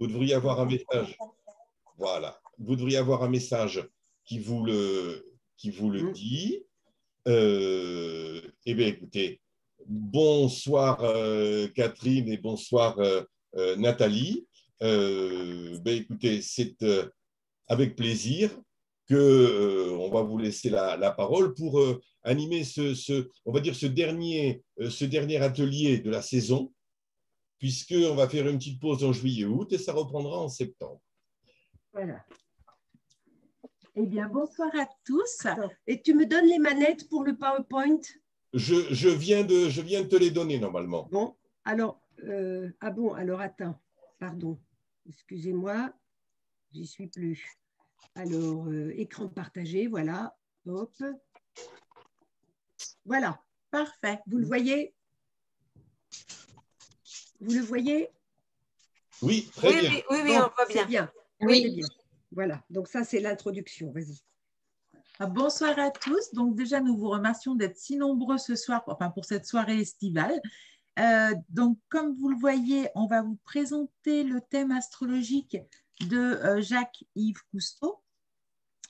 vous devriez avoir un message. Voilà, vous devriez avoir un message qui vous le, qui vous le mm. dit. Euh, eh bien, écoutez, bonsoir euh, Catherine et bonsoir euh, Nathalie. ben, écoutez, c'est avec plaisir que on va vous laisser la, parole pour animer ce, ce, on va dire ce dernier, ce dernier atelier de la saison, puisqu'on va faire une petite pause en juillet-août et ça reprendra en septembre. Voilà. Eh bien, bonsoir à tous. Et tu me donnes les manettes pour le PowerPoint? Je, viens de, je viens de te les donner normalement. Bon, alors, euh, ah bon, alors attends, pardon, excusez-moi, j'y suis plus. Alors, euh, écran partagé, voilà, hop. Voilà, parfait. Vous le voyez? Vous le voyez Oui, très bien. Oui, oui, on voit bien. bien. Oui. bien. Voilà, donc ça c'est l'introduction, vas-y. Ah, bonsoir à tous. Donc déjà, nous vous remercions d'être si nombreux ce soir, enfin pour cette soirée estivale. Euh, donc comme vous le voyez, on va vous présenter le thème astrologique de euh, Jacques-Yves Cousteau.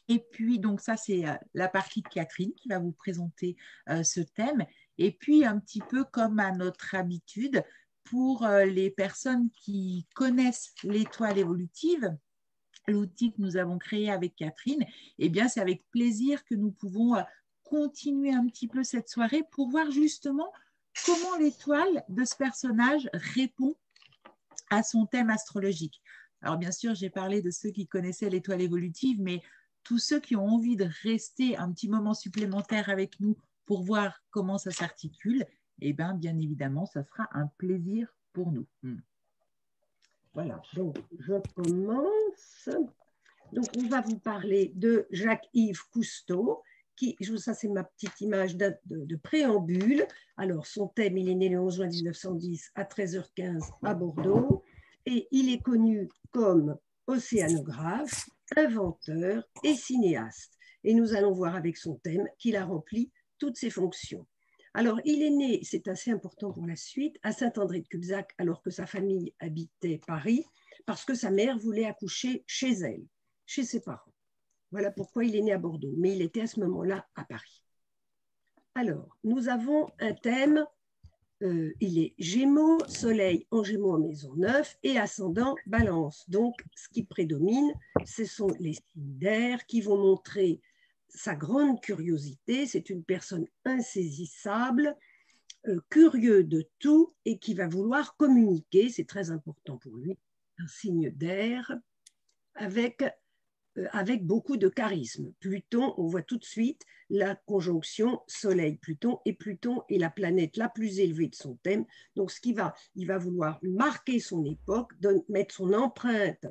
Et puis, donc ça, c'est euh, la partie de Catherine qui va vous présenter ce thème. Et puis, un petit peu comme à notre habitude, pour les personnes qui connaissent l'étoile évolutive, l'outil que nous avons créé avec Catherine, eh bien, c'est avec plaisir que nous pouvons euh, continuer un petit peu cette soirée pour voir justement comment l'étoile de ce personnage répond à son thème astrologique. Alors bien sûr, j'ai parlé de ceux qui connaissaient l'étoile évolutive, mais tous ceux qui ont envie de rester un petit moment supplémentaire avec nous pour voir comment ça s'articule, eh bien, évidemment, ça sera un plaisir pour nous. Hmm. Voilà, donc je commence. Donc on va vous parler de Jacques-Yves Cousteau, qui, ça c'est ma petite image de, de, préambule. Alors son thème, il est né le 11 juin 1910 à 13h15 à Bordeaux, et il est connu comme océanographe, inventeur et cinéaste. Et nous allons voir avec son thème qu'il a rempli toutes ses fonctions. Alors, il est né, c'est assez important pour la suite, à Saint-André de Cubzac, alors que sa famille habitait Paris, parce que sa mère voulait accoucher chez elle, chez ses parents. Voilà pourquoi il est né à Bordeaux, mais il était à ce moment-là à Paris. Alors, nous avons un thème, euh, il est Gémeaux, Soleil en Gémeaux en maison 9 et ascendant Balance. Donc, ce qui prédomine, ce sont les signes d'air qui vont montrer sa grande curiosité, c'est une personne insaisissable, euh, curieux de tout et qui va vouloir communiquer, c'est très important pour lui, un signe d'air, avec, euh, avec beaucoup de charisme. Pluton, on voit tout de suite la conjonction Soleil-Pluton, et Pluton est la planète la plus élevée de son thème. Donc, ce qui va, il va vouloir marquer son époque, mettre son empreinte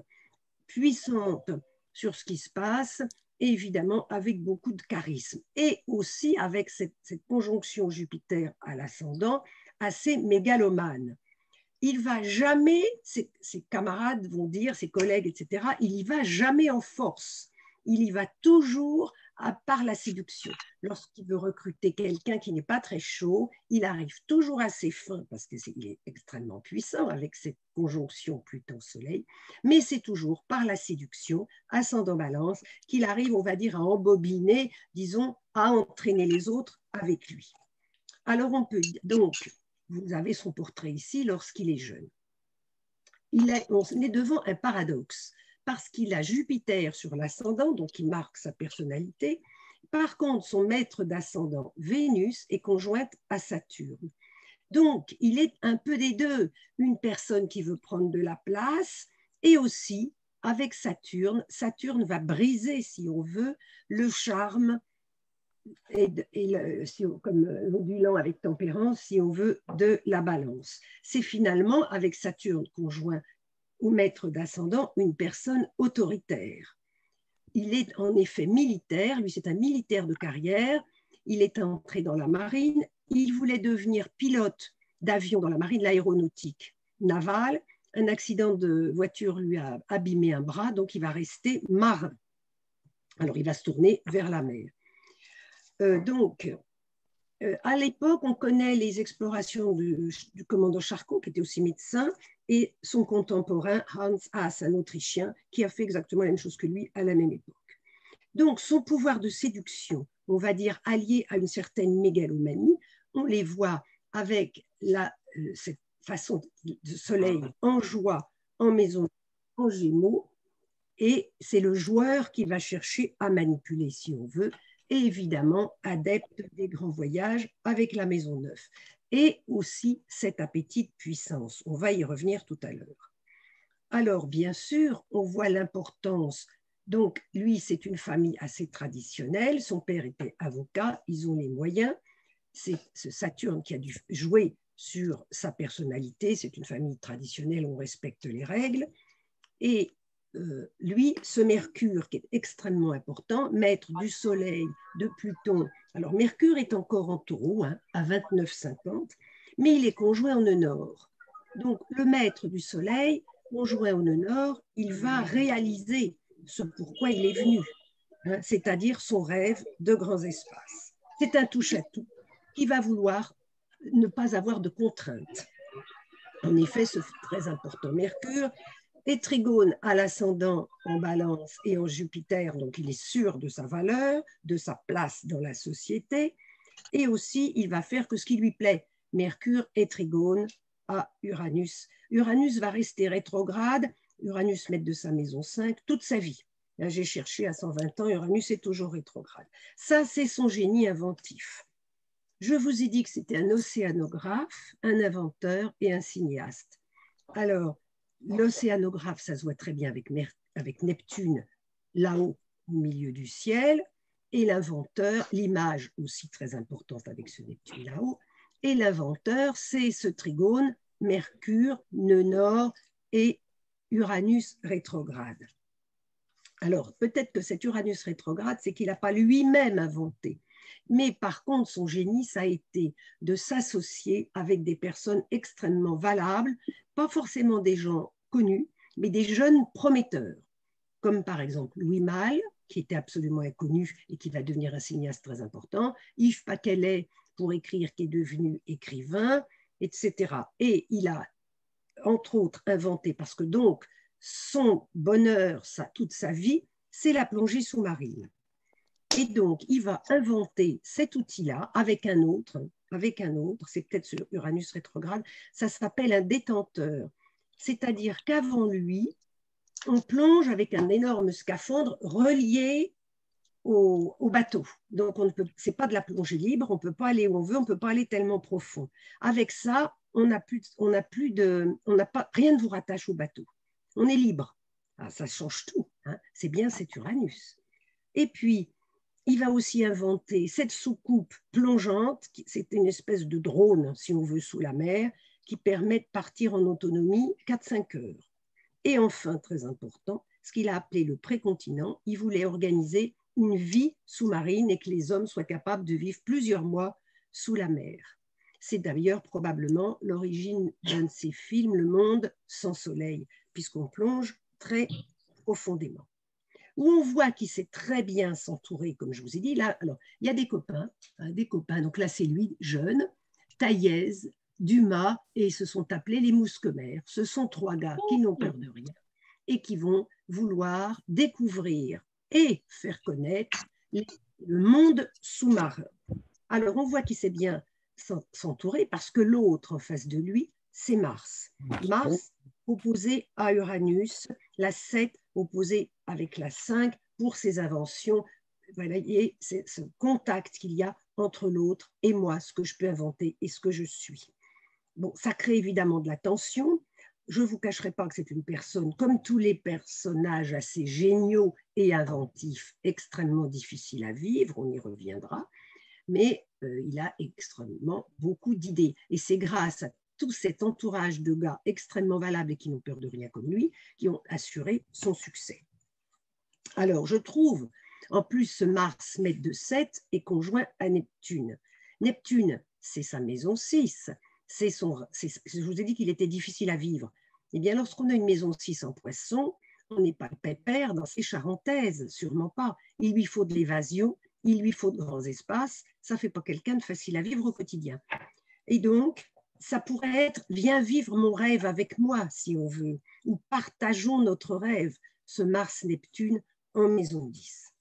puissante sur ce qui se passe évidemment avec beaucoup de charisme. Et aussi avec cette, conjonction Jupiter à l'ascendant assez mégalomane. Il va jamais, ses, ses, camarades vont dire, ses collègues, etc., il y va jamais en force. Il y va toujours à part la séduction. Lorsqu'il veut recruter quelqu'un qui n'est pas très chaud, il arrive toujours à ses fins parce qu'il est extrêmement puissant avec cette conjonction Pluton-Soleil, mais c'est toujours par la séduction, ascendant balance, qu'il arrive, on va dire, à embobiner, disons, à entraîner les autres avec lui. Alors on peut donc, vous avez son portrait ici lorsqu'il est jeune. Il est, on est devant un paradoxe parce qu'il a Jupiter sur l'ascendant, donc il marque sa personnalité. Par contre, son maître d'ascendant, Vénus, est conjointe à Saturne. Donc, il est un peu des deux, une personne qui veut prendre de la place et aussi, avec Saturne, Saturne va briser, si on veut, le charme et, comme l'ondulant avec tempérance, si on veut, de la balance. C'est finalement avec Saturne conjoint ou maître d'ascendant une personne autoritaire. Il est en effet militaire, lui c'est un militaire de carrière, il est entré dans la marine, il voulait devenir pilote d'avion dans la marine, l'aéronautique navale. Un accident de voiture lui a abîmé un bras, donc il va rester marin. Alors il va se tourner vers la mer. Euh, donc, euh, à l'époque, on connaît les explorations du, du commandant Charcot, qui était aussi médecin, et son contemporain Hans Haas, un Autrichien, qui a fait exactement la même chose que lui à la même époque. Donc, son pouvoir de séduction, on va dire allié à une certaine mégalomanie, on les voit avec la, euh, cette façon de soleil en joie, en maison, en gémeaux, et c'est le joueur qui va chercher à manipuler, si on veut, et évidemment adepte des grands voyages avec la maison neuve. Et aussi cet appétit de puissance. On va y revenir tout à l'heure. Alors, bien sûr, on voit l'importance. Donc, lui, c'est une famille assez traditionnelle. Son père était avocat, ils ont les moyens. C'est ce Saturne qui a dû jouer sur sa personnalité. C'est une famille traditionnelle, on respecte les règles. Et euh, lui, ce Mercure qui est extrêmement important, maître du Soleil, de Pluton. Alors Mercure est encore en taureau, hein, à 29,50, mais il est conjoint en nœud nord. Donc le maître du Soleil, conjoint en nœud nord, il va réaliser ce pourquoi il est venu, hein, c'est-à-dire son rêve de grands espaces. C'est un touche-à-tout qui va vouloir ne pas avoir de contraintes. En effet, c'est très important. Mercure et Trigone à l'ascendant en balance et en Jupiter, donc il est sûr de sa valeur, de sa place dans la société. Et aussi, il va faire que ce qui lui plaît. Mercure et Trigone à Uranus. Uranus va rester rétrograde, Uranus maître de sa maison 5, toute sa vie. J'ai cherché à 120 ans, Uranus est toujours rétrograde. Ça, c'est son génie inventif. Je vous ai dit que c'était un océanographe, un inventeur et un cinéaste. Alors, L'océanographe, ça se voit très bien avec, avec Neptune là-haut au milieu du ciel, et l'inventeur, l'image aussi très importante avec ce Neptune là-haut, et l'inventeur, c'est ce trigone, Mercure, nœud nord et Uranus rétrograde. Alors, peut-être que cet Uranus rétrograde, c'est qu'il n'a pas lui-même inventé. Mais par contre, son génie, ça a été de s'associer avec des personnes extrêmement valables, pas forcément des gens connus, mais des jeunes prometteurs, comme par exemple Louis Malle, qui était absolument inconnu et qui va devenir un cinéaste très important, Yves Paquelet, pour écrire, qui est devenu écrivain, etc. Et il a, entre autres, inventé, parce que donc, son bonheur, toute sa vie, c'est la plongée sous-marine. Et donc, il va inventer cet outil-là avec un autre, avec un autre, c'est peut-être sur Uranus rétrograde, ça s'appelle un détenteur. C'est-à-dire qu'avant lui, on plonge avec un énorme scaphandre relié au, bateau. Donc, ce n'est pas de la plongée libre, on ne peut pas aller où on veut, on ne peut pas aller tellement profond. Avec ça, on n'a plus, de, on pas, rien ne vous rattache au bateau. On est libre. Ah, ça change tout. Hein. C'est bien cet Uranus. Et puis, il va aussi inventer cette soucoupe plongeante, c'est une espèce de drone, si on veut, sous la mer, qui permet de partir en autonomie 4-5 heures. Et enfin, très important, ce qu'il a appelé le précontinent, il voulait organiser une vie sous-marine et que les hommes soient capables de vivre plusieurs mois sous la mer. C'est d'ailleurs probablement l'origine d'un de ses films, Le Monde sans soleil, puisqu'on plonge très profondément où on voit qu'il sait très bien s'entourer, comme je vous ai dit. Là, alors, il y a des copains, hein, des copains. Donc là, c'est lui, jeune, Taillez, Dumas, et ils se sont appelés les Mousquemères. Ce sont trois gars qui n'ont peur de rien et qui vont vouloir découvrir et faire connaître le monde sous-marin. Alors, on voit qu'il sait bien s'entourer parce que l'autre en face de lui, c'est Mars. Mars opposé à Uranus, la 7 opposée avec la 5 pour ses inventions. Voilà, et c'est ce contact qu'il y a entre l'autre et moi, ce que je peux inventer et ce que je suis. Bon, ça crée évidemment de la tension. Je ne vous cacherai pas que c'est une personne, comme tous les personnages assez géniaux et inventifs, extrêmement difficile à vivre, on y reviendra, mais euh, il a extrêmement beaucoup d'idées. Et c'est grâce à tout cet entourage de gars extrêmement valables et qui n'ont peur de rien comme lui, qui ont assuré son succès. Alors, je trouve, en plus, ce Mars, maître de 7, est conjoint à Neptune. Neptune, c'est sa maison 6. C'est son, je vous ai dit qu'il était difficile à vivre. Eh bien, lorsqu'on a une maison 6 en poisson, on n'est pas pépère dans ses charentaises, sûrement pas. Il lui faut de l'évasion, il lui faut de grands espaces. Ça ne fait pas quelqu'un de facile à vivre au quotidien. Et donc, ça pourrait être viens vivre mon rêve avec moi si on veut, ou partageons notre rêve, ce Mars-Neptune en maison 10.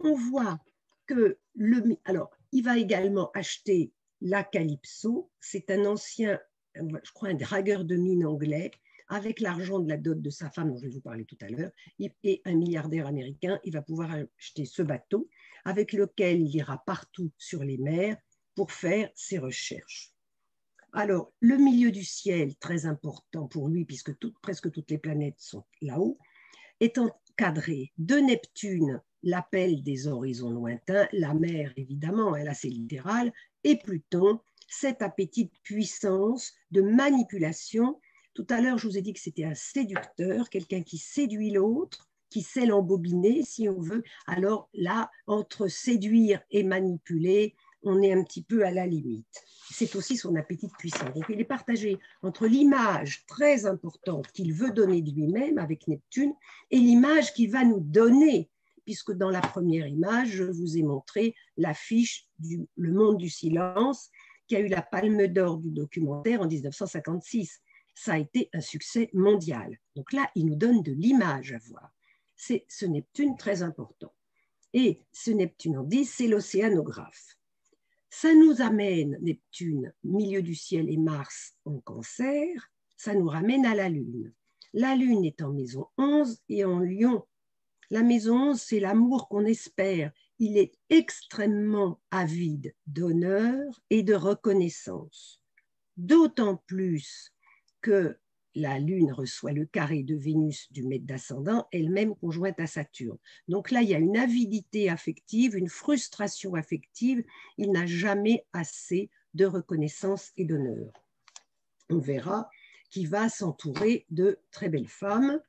On voit que le. Alors, il va également acheter la Calypso, c'est un ancien, je crois, un dragueur de mine anglais, avec l'argent de la dot de sa femme, dont je vais vous parler tout à l'heure, et un milliardaire américain, il va pouvoir acheter ce bateau avec lequel il ira partout sur les mers pour faire ses recherches. Alors, le milieu du ciel, très important pour lui, puisque presque toutes les planètes sont là-haut, est encadré de Neptune, l'appel des horizons lointains, la mer évidemment, elle a c'est littéral, et Pluton, cet appétit de puissance, de manipulation. Tout à l'heure, je vous ai dit que c'était un séducteur, quelqu'un qui séduit l'autre, qui sait l'embobiner, si on veut. Alors là, entre séduire et manipuler, on est un petit peu à la limite. C'est aussi son appétit de puissance. Donc il est partagé entre l'image très importante qu'il veut donner de lui-même avec Neptune et l'image qu'il va nous donner, puisque dans la première image, je vous ai montré l'affiche du Le Monde du Silence, qui a eu la palme d'or du documentaire en 1956. Ça a été un succès mondial. Donc là, il nous donne de l'image à voir. C'est ce Neptune très important. Et ce Neptune en 10, c'est l'océanographe. Ça nous amène, Neptune, milieu du ciel et Mars en cancer, ça nous ramène à la Lune. La Lune est en maison 11 et en Lion. La maison 11, c'est l'amour qu'on espère. Il est extrêmement avide d'honneur et de reconnaissance. D'autant plus que la Lune reçoit le carré de Vénus du maître d'ascendant, elle-même conjointe à Saturne. Donc là, il y a une avidité affective, une frustration affective. Il n'a jamais assez de reconnaissance et d'honneur. On verra qu'il va s'entourer de très belles femmes.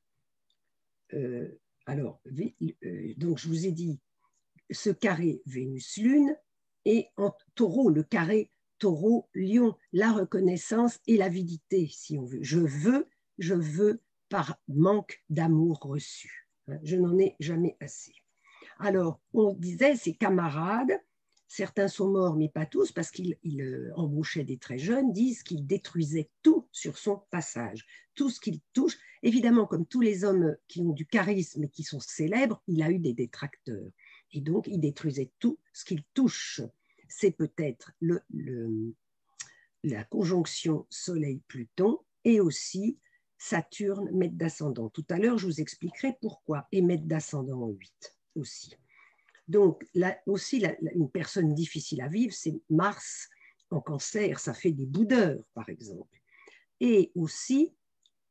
Euh, alors, euh, donc je vous ai dit ce carré Vénus-Lune et en taureau, le carré taureau, lion, la reconnaissance et l'avidité, si on veut. Je veux, je veux par manque d'amour reçu. Hein, je n'en ai jamais assez. Alors, on disait, ses camarades, certains sont morts, mais pas tous, parce qu'il euh, embauchait des très jeunes, disent qu'il détruisait tout sur son passage. Tout ce qu'il touche, évidemment, comme tous les hommes qui ont du charisme et qui sont célèbres, il a eu des détracteurs. Et donc, il détruisait tout ce qu'il touche c'est peut-être la conjonction Soleil-Pluton et aussi Saturne, maître d'ascendant. Tout à l'heure, je vous expliquerai pourquoi, et maître d'ascendant en 8 aussi. Donc, là, aussi, une personne difficile à vivre, c'est Mars en cancer, ça fait des boudeurs, par exemple. Et aussi,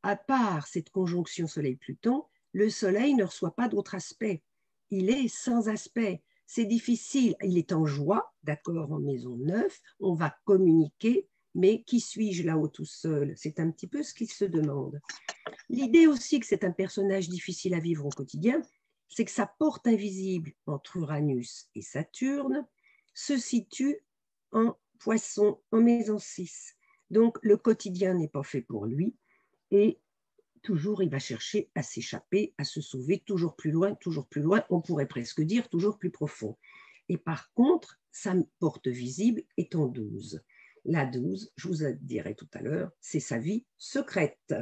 à part cette conjonction Soleil-Pluton, le Soleil ne reçoit pas d'autre aspect. Il est sans aspect c'est difficile, il est en joie, d'accord, en maison neuve, on va communiquer, mais qui suis-je là-haut tout seul? C'est un petit peu ce qu'il se demande. L'idée aussi que c'est un personnage difficile à vivre au quotidien, c'est que sa porte invisible entre Uranus et Saturne se situe en poisson, en maison 6. Donc le quotidien n'est pas fait pour lui et toujours il va chercher à s'échapper, à se sauver toujours plus loin, toujours plus loin, on pourrait presque dire toujours plus profond. Et par contre, sa porte visible est en 12. La 12, je vous dirai tout à l'heure, c'est sa vie secrète.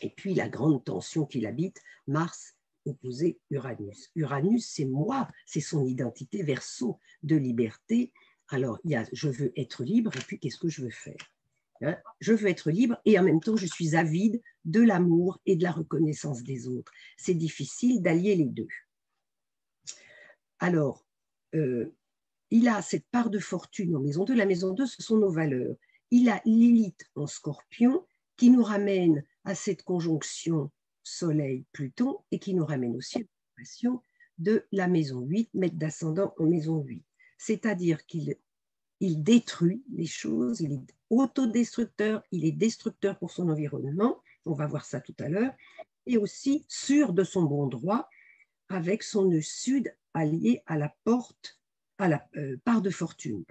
Et puis la grande tension qu'il habite, Mars opposé Uranus. Uranus, c'est moi, c'est son identité verso de liberté. Alors, il y a je veux être libre et puis qu'est-ce que je veux faire? Je veux être libre et en même temps, je suis avide de l'amour et de la reconnaissance des autres. C'est difficile d'allier les deux. Alors, euh, il a cette part de fortune en maison 2. La maison 2, ce sont nos valeurs. Il a Lilith en scorpion qui nous ramène à cette conjonction Soleil-Pluton et qui nous ramène aussi à la de la maison 8, maître d'ascendant en maison 8. C'est-à-dire qu'il il détruit les choses, il est autodestructeur, il est destructeur pour son environnement, on va voir ça tout à l'heure, et aussi sûr de son bon droit avec son nœud sud allié à la porte, à la euh, part de fortune.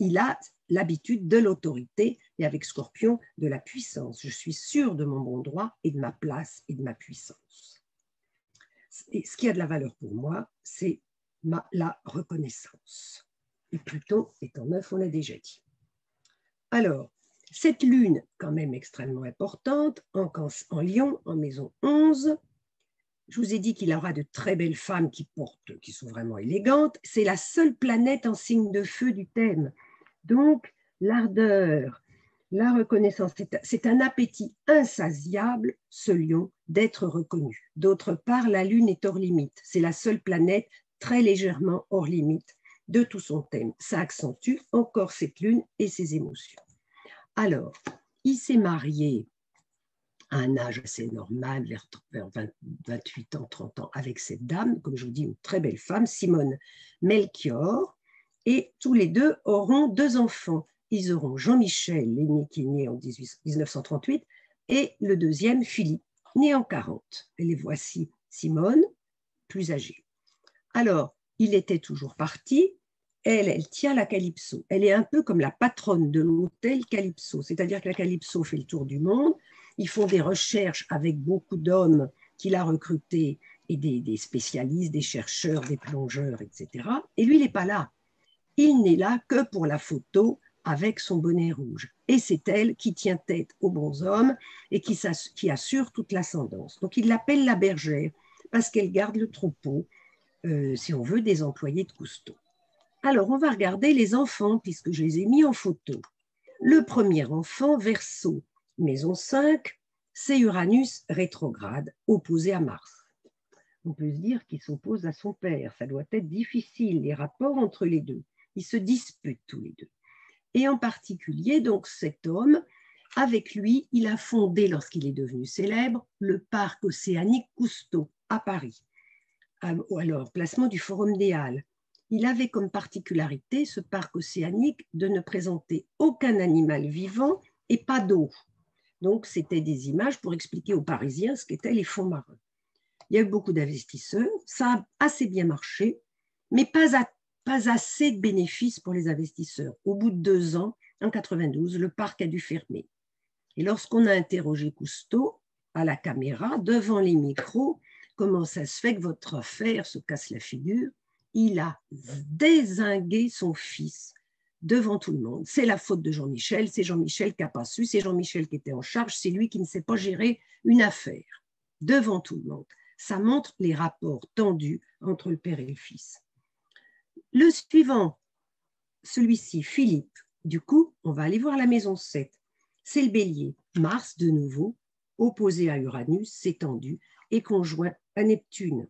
Il a l'habitude de l'autorité et avec Scorpion de la puissance. Je suis sûr de mon bon droit et de ma place et de ma puissance. Et ce qui a de la valeur pour moi, c'est la reconnaissance. Et Pluton est en neuf, on l'a déjà dit. Alors, Cette lune, quand même extrêmement importante, en, en Lion, en maison 11, je vous ai dit qu'il aura de très belles femmes qui portent, qui sont vraiment élégantes. C'est la seule planète en signe de feu du thème. Donc, l'ardeur, la reconnaissance, c'est un appétit insatiable, ce lion, d'être reconnu. D'autre part, la Lune est hors limite. C'est la seule planète très légèrement hors limite de tout son thème. Ça accentue encore cette Lune et ses émotions. Alors, il s'est marié à un âge assez normal, vers, 28 ans, 30 ans, avec cette dame, comme je vous dis, une très belle femme, Simone Melchior, et tous les deux auront deux enfants. Ils auront Jean-Michel, l'aîné qui est né en 1938, et le deuxième, Philippe, né en 40. Et les voici Simone, plus âgée. Alors, il était toujours parti. Elle, elle tient la Calypso. Elle est un peu comme la patronne de l'hôtel Calypso, c'est-à-dire que la Calypso fait le tour du monde ils font des recherches avec beaucoup d'hommes qu'il a recrutés et des, spécialistes, des chercheurs, des plongeurs, etc. Et lui, il n'est pas là. Il n'est là que pour la photo avec son bonnet rouge. Et c'est elle qui tient tête aux bons hommes et qui, qui assure toute l'ascendance. Donc il l'appelle la bergère parce qu'elle garde le troupeau, euh, si on veut, des employés de Cousteau. Alors on va regarder les enfants puisque je les ai mis en photo. Le premier enfant, Verseau, Maison 5, c'est Uranus rétrograde, opposé à Mars. On peut se dire qu'il s'oppose à son père. Ça doit être difficile, les rapports entre les deux. Ils se disputent tous les deux. Et en particulier, donc, cet homme, avec lui, il a fondé, lorsqu'il est devenu célèbre, le parc océanique Cousteau à Paris. Alors, placement du Forum des Halles. Il avait comme particularité, ce parc océanique, de ne présenter aucun animal vivant et pas d'eau. Donc, c'était des images pour expliquer aux Parisiens ce qu'étaient les fonds marins. Il y a eu beaucoup d'investisseurs, ça a assez bien marché, mais pas, pas assez de bénéfices pour les investisseurs. Au bout de deux ans, en 92, le parc a dû fermer. Et lorsqu'on a interrogé Cousteau à la caméra, devant les micros, comment ça se fait que votre affaire se casse la figure, il a désingué son fils devant tout le monde. C'est la faute de Jean-Michel, c'est Jean-Michel qui n'a pas su, c'est Jean-Michel qui était en charge, c'est lui qui ne sait pas gérer une affaire devant tout le monde. Ça montre les rapports tendus entre le père et le fils. Le suivant, celui-ci, Philippe, du coup, on va aller voir la maison 7. C'est le bélier. Mars, de nouveau, opposé à Uranus, s'est tendu et conjoint à Neptune.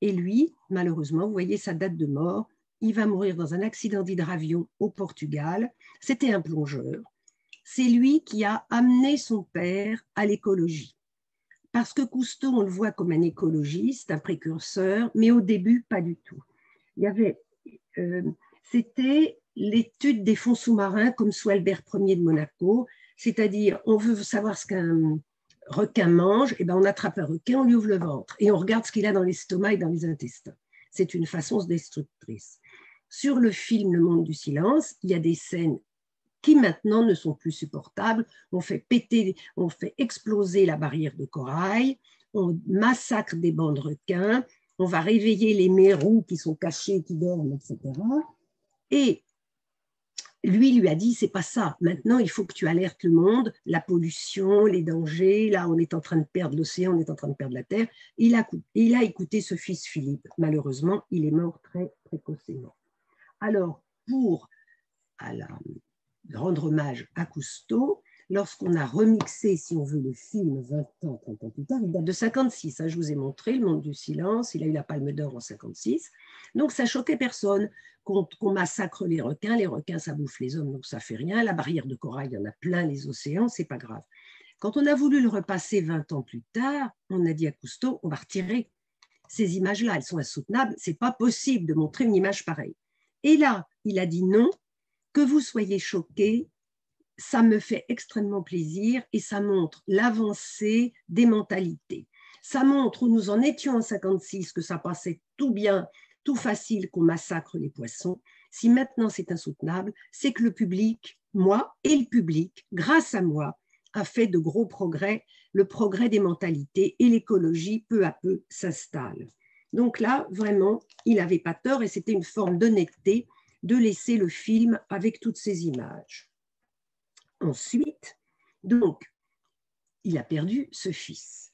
Et lui, malheureusement, vous voyez sa date de mort, il va mourir dans un accident d'hydravion au Portugal. C'était un plongeur. C'est lui qui a amené son père à l'écologie. Parce que Cousteau, on le voit comme un écologiste, un précurseur, mais au début, pas du tout. Il y avait, euh, c'était l'étude des fonds sous-marins, comme sous Albert Ier de Monaco, c'est-à-dire on veut savoir ce qu'un requin mange, et eh ben on attrape un requin, on lui ouvre le ventre et on regarde ce qu'il a dans l'estomac et dans les intestins. C'est une façon destructrice. Sur le film Le Monde du Silence, il y a des scènes qui maintenant ne sont plus supportables. On fait péter, on fait exploser la barrière de corail, on massacre des bandes requins, on va réveiller les mérous qui sont cachés, qui dorment, etc. Et lui lui a dit c'est pas ça. Maintenant, il faut que tu alertes le monde, la pollution, les dangers. Là, on est en train de perdre l'océan, on est en train de perdre la terre. Il a, il a écouté ce fils Philippe. Malheureusement, il est mort très précocement. Alors, pour rendre hommage à Cousteau, lorsqu'on a remixé, si on veut, le film 20 ans, 30 ans plus tard, il date de 56. Hein, je vous ai montré Le Monde du Silence, il a eu la Palme d'Or en 56. Donc, ça choquait personne qu'on massacre les requins. Les requins, ça bouffe les hommes, donc ça fait rien. La barrière de corail, il y en a plein les océans, c'est pas grave. Quand on a voulu le repasser 20 ans plus tard, on a dit à Cousteau, on va retirer ces images-là, elles sont insoutenables, c'est pas possible de montrer une image pareille. Et là, il a dit non, que vous soyez choqués, ça me fait extrêmement plaisir et ça montre l'avancée des mentalités. Ça montre où nous en étions en 56, que ça passait tout bien, tout facile qu'on massacre les poissons. Si maintenant c'est insoutenable, c'est que le public, moi et le public, grâce à moi, a fait de gros progrès, le progrès des mentalités et l'écologie peu à peu s'installe. Donc là, vraiment, il n'avait pas tort et c'était une forme d'honnêteté de laisser le film avec toutes ces images. Ensuite, donc, il a perdu ce fils.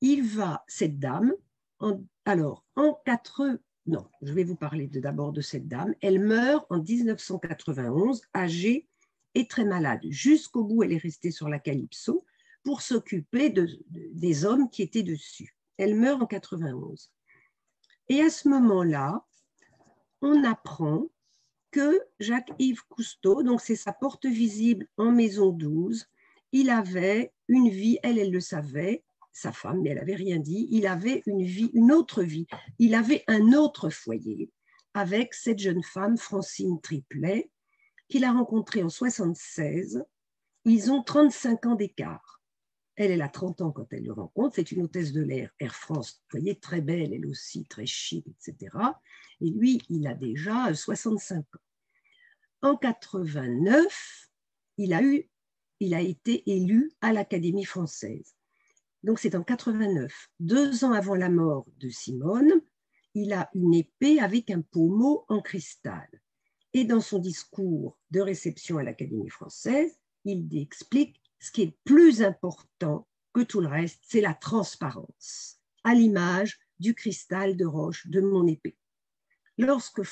Il va, cette dame, alors, en 4, non, je vais vous parler d'abord de cette dame. Elle meurt en 1991, âgée et très malade. Jusqu'au bout, elle est restée sur la Calypso pour s'occuper de, des hommes qui étaient dessus. Elle meurt en 91. Et à ce moment-là, on apprend que Jacques-Yves Cousteau, donc c'est sa porte visible en maison 12, il avait une vie, elle, elle le savait, sa femme, mais elle n'avait rien dit, il avait une vie, une autre vie, il avait un autre foyer avec cette jeune femme, Francine Triplet, qu'il a rencontrée en 76. Ils ont 35 ans d'écart. Elle, elle a 30 ans quand elle le rencontre. C'est une hôtesse de l'air, Air France, vous voyez, très belle, elle aussi, très chic, etc. Et lui, il a déjà 65 ans. En 89, il a, eu, il a été élu à l'Académie française. Donc c'est en 89, deux ans avant la mort de Simone, il a une épée avec un pommeau en cristal. Et dans son discours de réception à l'Académie française, il explique ce qui est plus important que tout le reste, c'est la transparence, à l'image du cristal de roche de mon épée. Lorsque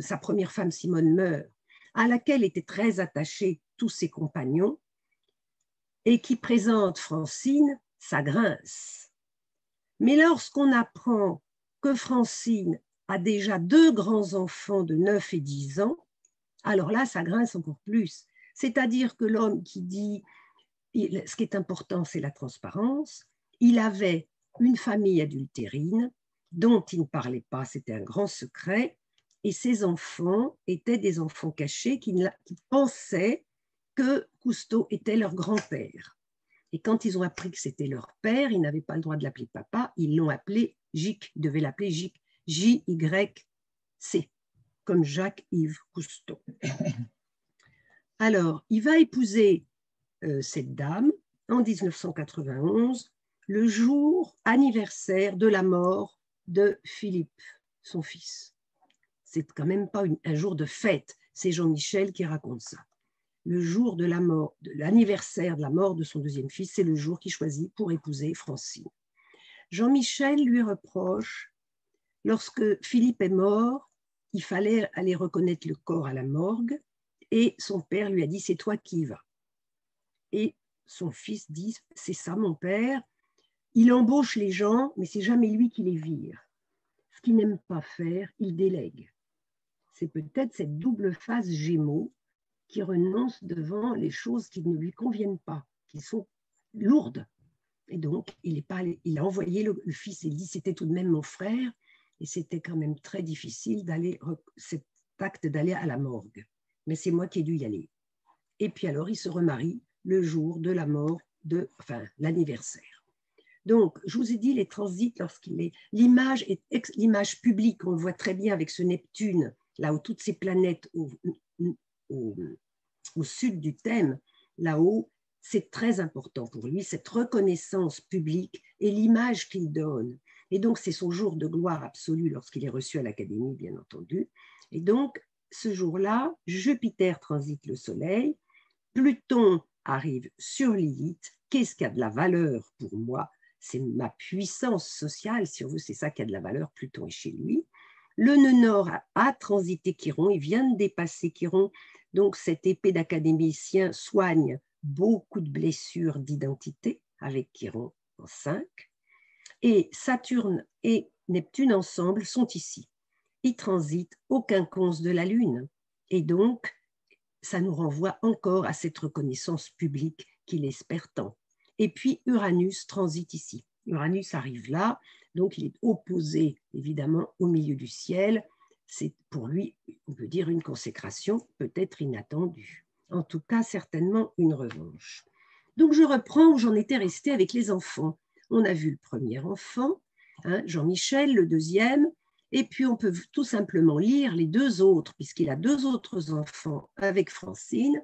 sa première femme Simone meurt, à laquelle étaient très attachés tous ses compagnons, et qui présente Francine, ça grince. Mais lorsqu'on apprend que Francine a déjà deux grands-enfants de 9 et 10 ans, alors là, ça grince encore plus. C'est-à-dire que l'homme qui dit ce qui est important, c'est la transparence. Il avait une famille adultérine dont il ne parlait pas, c'était un grand secret, et ses enfants étaient des enfants cachés qui, pensaient que Cousteau était leur grand-père. Et quand ils ont appris que c'était leur père, ils n'avaient pas le droit de l'appeler papa, ils l'ont appelé Jic, ils devaient l'appeler Jic, J-Y-C, comme Jacques-Yves Cousteau. Alors, il va épouser cette dame en 1991, le jour anniversaire de la mort de Philippe, son fils. C'est quand même pas un jour de fête, c'est Jean-Michel qui raconte ça. Le jour de la mort, de l'anniversaire de la mort de son deuxième fils, c'est le jour qu'il choisit pour épouser Francine. Jean-Michel lui reproche, lorsque Philippe est mort, il fallait aller reconnaître le corps à la morgue, et son père lui a dit, c'est toi qui y vas. Et son fils dit, c'est ça mon père, il embauche les gens, mais c'est jamais lui qui les vire. Ce qu'il n'aime pas faire, il délègue. C'est peut-être cette double phase gémeaux qui renonce devant les choses qui ne lui conviennent pas, qui sont lourdes. Et donc, il, est pas, il a envoyé le, fils et dit, c'était tout de même mon frère, et c'était quand même très difficile d'aller, cet acte d'aller à la morgue. Mais c'est moi qui ai dû y aller. Et puis alors, il se remarie le jour de la mort de, enfin, l'anniversaire. Donc, je vous ai dit, les transits, lorsqu'il est, l'image l'image publique, on le voit très bien avec ce Neptune, là où toutes ces planètes au, au sud du thème, là-haut, c'est très important pour lui, cette reconnaissance publique et l'image qu'il donne. Et donc, c'est son jour de gloire absolue lorsqu'il est reçu à l'Académie, bien entendu. Et donc, ce jour-là, Jupiter transite le Soleil, Pluton arrive sur Lilith, qu'est-ce qui a de la valeur pour moi? C'est ma puissance sociale, si on veut, c'est ça qui a de la valeur, Pluton est chez lui. Le nœud nord a, transité Chiron, il vient de dépasser Chiron, donc cette épée d'académicien soigne beaucoup de blessures d'identité avec Chiron en 5. Et Saturne et Neptune ensemble sont ici. Ils transitent aucun quinconce de la Lune. Et donc, ça nous renvoie encore à cette reconnaissance publique qu'il espère tant. Et puis Uranus transite ici. Uranus arrive là, donc il est opposé évidemment au milieu du ciel. C'est pour lui, on peut dire, une consécration peut-être inattendue. En tout cas, certainement une revanche. Donc je reprends où j'en étais restée avec les enfants. On a vu le premier enfant, hein, Jean-Michel, le deuxième, et puis, on peut tout simplement lire les deux autres, puisqu'il a deux autres enfants avec Francine.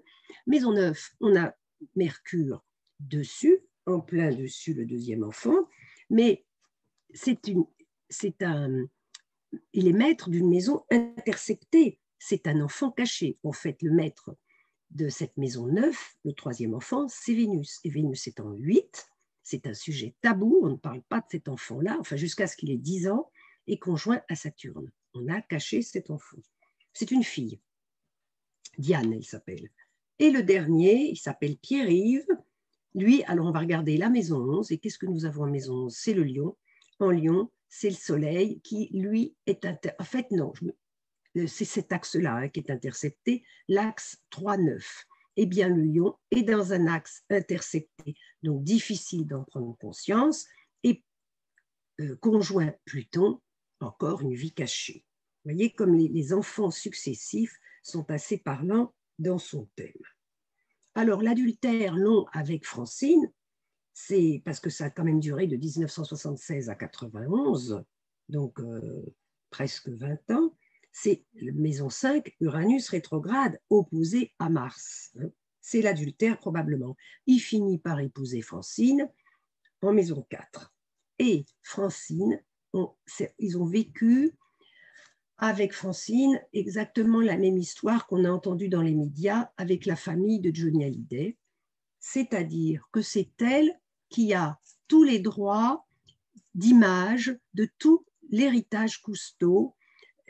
Mais on a, on a Mercure dessus, en plein dessus le deuxième enfant. Mais c'est une, un, il est maître d'une maison interceptée. C'est un enfant caché. En fait, le maître de cette maison 9, le troisième enfant, c'est Vénus. Et Vénus est en 8. C'est un sujet tabou, on ne parle pas de cet enfant-là, enfin jusqu'à ce qu'il ait 10 ans, conjoint à Saturne. On a caché cet enfant. C'est une fille. Diane, elle s'appelle. Et le dernier, il s'appelle Pierre-Yves. Lui, alors on va regarder la maison 11. Et qu'est-ce que nous avons en maison 11 C'est le lion. En lion, c'est le soleil qui, lui, est... En fait, non, c'est cet axe-là hein, qui est intercepté, l'axe 3-9. Eh bien, le lion est dans un axe intercepté, donc difficile d'en prendre conscience, et euh, conjoint Pluton, encore une vie cachée. Vous voyez comme les enfants successifs sont assez parlants dans son thème. Alors, l'adultère long avec Francine, c'est parce que ça a quand même duré de 1976 à 91, donc euh, presque 20 ans, c'est maison 5, Uranus rétrograde opposé à Mars. C'est l'adultère probablement. Il finit par épouser Francine en maison 4. Et Francine, ils ont vécu avec Francine exactement la même histoire qu'on a entendue dans les médias avec la famille de Johnny Hallyday, c'est-à-dire que c'est elle qui a tous les droits d'image de tout l'héritage Cousteau,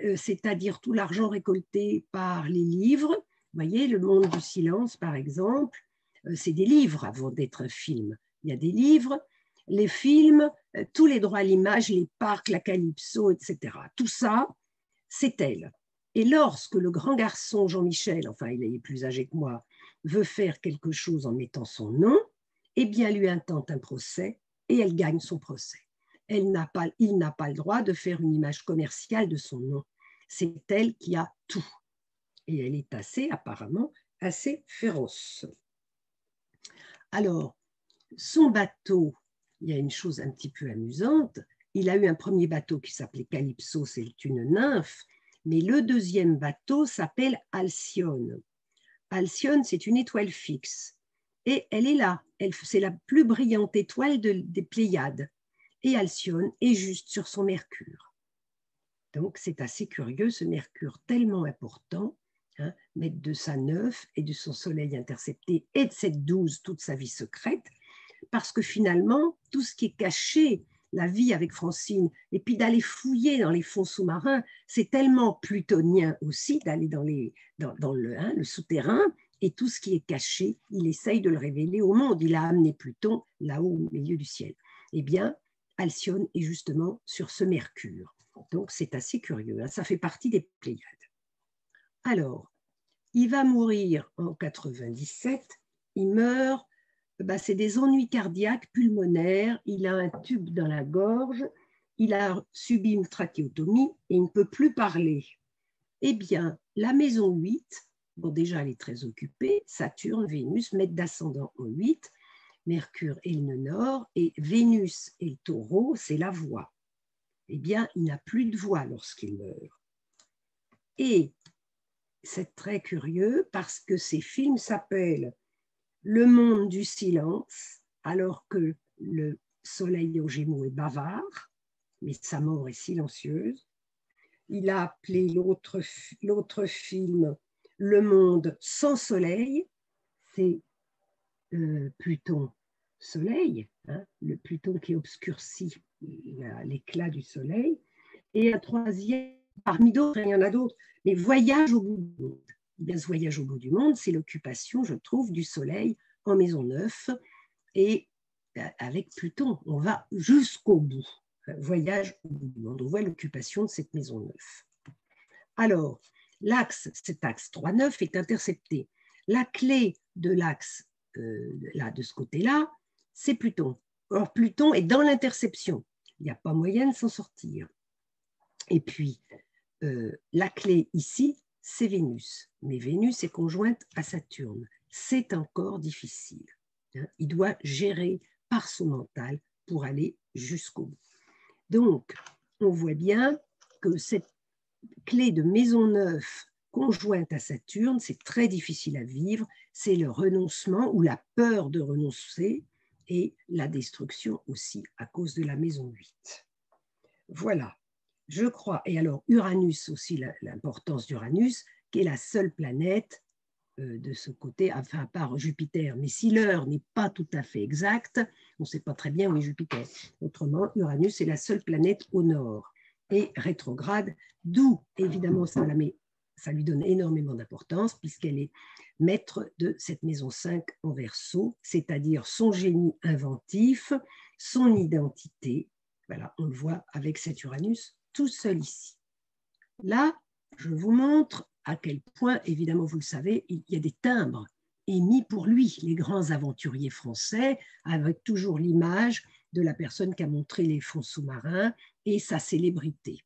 euh, c'est-à-dire tout l'argent récolté par les livres. Vous voyez, Le Monde du Silence, par exemple, euh, c'est des livres avant d'être un film. Il y a des livres, les films, euh, tous les droits à l'image, les parcs, la calypso, etc. Tout ça, c'est elle. Et lorsque le grand garçon Jean-Michel, enfin il est plus âgé que moi, veut faire quelque chose en mettant son nom, eh bien lui intente un procès et elle gagne son procès. Elle pas, il n'a pas le droit de faire une image commerciale de son nom. C'est elle qui a tout. Et elle est assez, apparemment, assez féroce. Alors, son bateau, il y a une chose un petit peu amusante, il a eu un premier bateau qui s'appelait Calypso, c'est une nymphe, mais le deuxième bateau s'appelle Alcyone. Alcyone, c'est une étoile fixe. Et elle est là, c'est la plus brillante étoile des Pléiades. Et Alcyone est juste sur son Mercure. Donc c'est assez curieux, ce Mercure tellement important, hein, de sa neuf et de son Soleil intercepté et de cette douze, toute sa vie secrète, parce que finalement, tout ce qui est caché la vie avec Francine, et puis d'aller fouiller dans les fonds sous-marins, c'est tellement plutonien aussi d'aller dans, dans, le, hein, le souterrain, et tout ce qui est caché, il essaye de le révéler au monde. Il a amené Pluton là-haut au milieu du ciel. Eh bien, Alcyone est justement sur ce Mercure. Donc c'est assez curieux, hein. ça fait partie des Pléiades. Alors, il va mourir en 97, il meurt bah, c'est des ennuis cardiaques pulmonaires, il a un tube dans la gorge, il a subi une trachéotomie et il ne peut plus parler. Eh bien, la maison 8, bon déjà elle est très occupée, Saturne, Vénus, maître d'ascendant en 8, Mercure et le nord, et Vénus et le taureau, c'est la voix. Eh bien, il n'a plus de voix lorsqu'il meurt. Et c'est très curieux parce que ces films s'appellent le monde du silence, alors que le soleil aux Gémeaux est bavard, mais sa mort est silencieuse. Il a appelé l'autre film Le monde sans soleil, c'est euh, Pluton soleil, hein, le Pluton qui obscurcit l'éclat du soleil. Et un troisième, parmi d'autres, il y en a d'autres, mais Voyage au bout du monde ce voyage au bout du monde, c'est l'occupation, je trouve, du Soleil en maison neuf et euh, avec Pluton, on va jusqu'au bout. Voyage au bout du monde, on voit l'occupation de cette maison neuf. Alors, l'axe, cet axe 3-9 est intercepté. La clé de l'axe euh, là, de ce côté-là, c'est Pluton. Or, Pluton est dans l'interception. Il n'y a pas moyen de s'en sortir. Et puis, euh, la clé ici, c'est Vénus. Mais Vénus est conjointe à Saturne. C'est encore difficile. Hein. Il doit gérer par son mental pour aller jusqu'au bout. Donc, on voit bien que cette clé de maison neuve conjointe à Saturne, c'est très difficile à vivre. C'est le renoncement ou la peur de renoncer et la destruction aussi à cause de la maison 8. Voilà je crois, et alors Uranus aussi, l'importance d'Uranus, qui est la seule planète euh, de ce côté, enfin à part Jupiter. Mais si l'heure n'est pas tout à fait exacte, on ne sait pas très bien où est Jupiter. Autrement, Uranus est la seule planète au nord et rétrograde, d'où évidemment ça, ça lui donne énormément d'importance puisqu'elle est maître de cette maison 5 en verso, c'est-à-dire son génie inventif, son identité. Voilà, on le voit avec cet Uranus tout seul ici. Là, je vous montre à quel point, évidemment, vous le savez, il y a des timbres émis pour lui, les grands aventuriers français, avec toujours l'image de la personne qui a montré les fonds sous-marins et sa célébrité.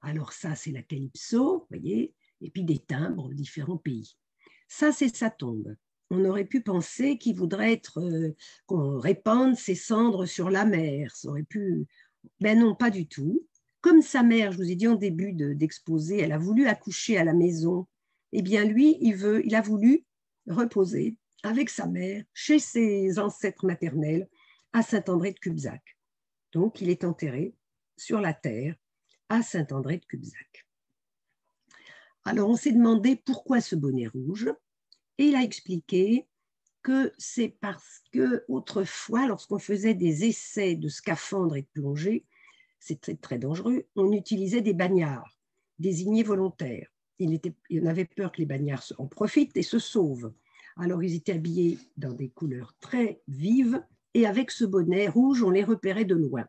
Alors ça, c'est la Calypso, voyez, et puis des timbres de différents pays. Ça, c'est sa tombe. On aurait pu penser qu'il voudrait être euh, qu'on répande ses cendres sur la mer. Ça aurait pu. Ben non, pas du tout. Comme sa mère, je vous ai dit en début d'exposé, elle a voulu accoucher à la maison, eh bien lui, il, veut, il a voulu reposer avec sa mère chez ses ancêtres maternels à Saint-André de Cubzac. Donc, il est enterré sur la terre à Saint-André de Cubzac. Alors, on s'est demandé pourquoi ce bonnet rouge, et il a expliqué que c'est parce que autrefois, lorsqu'on faisait des essais de scaphandre et de plongée, c'était très dangereux, on utilisait des bagnards désignés volontaires. Il, était, avait peur que les bagnards en profitent et se sauvent. Alors ils étaient habillés dans des couleurs très vives et avec ce bonnet rouge, on les repérait de loin.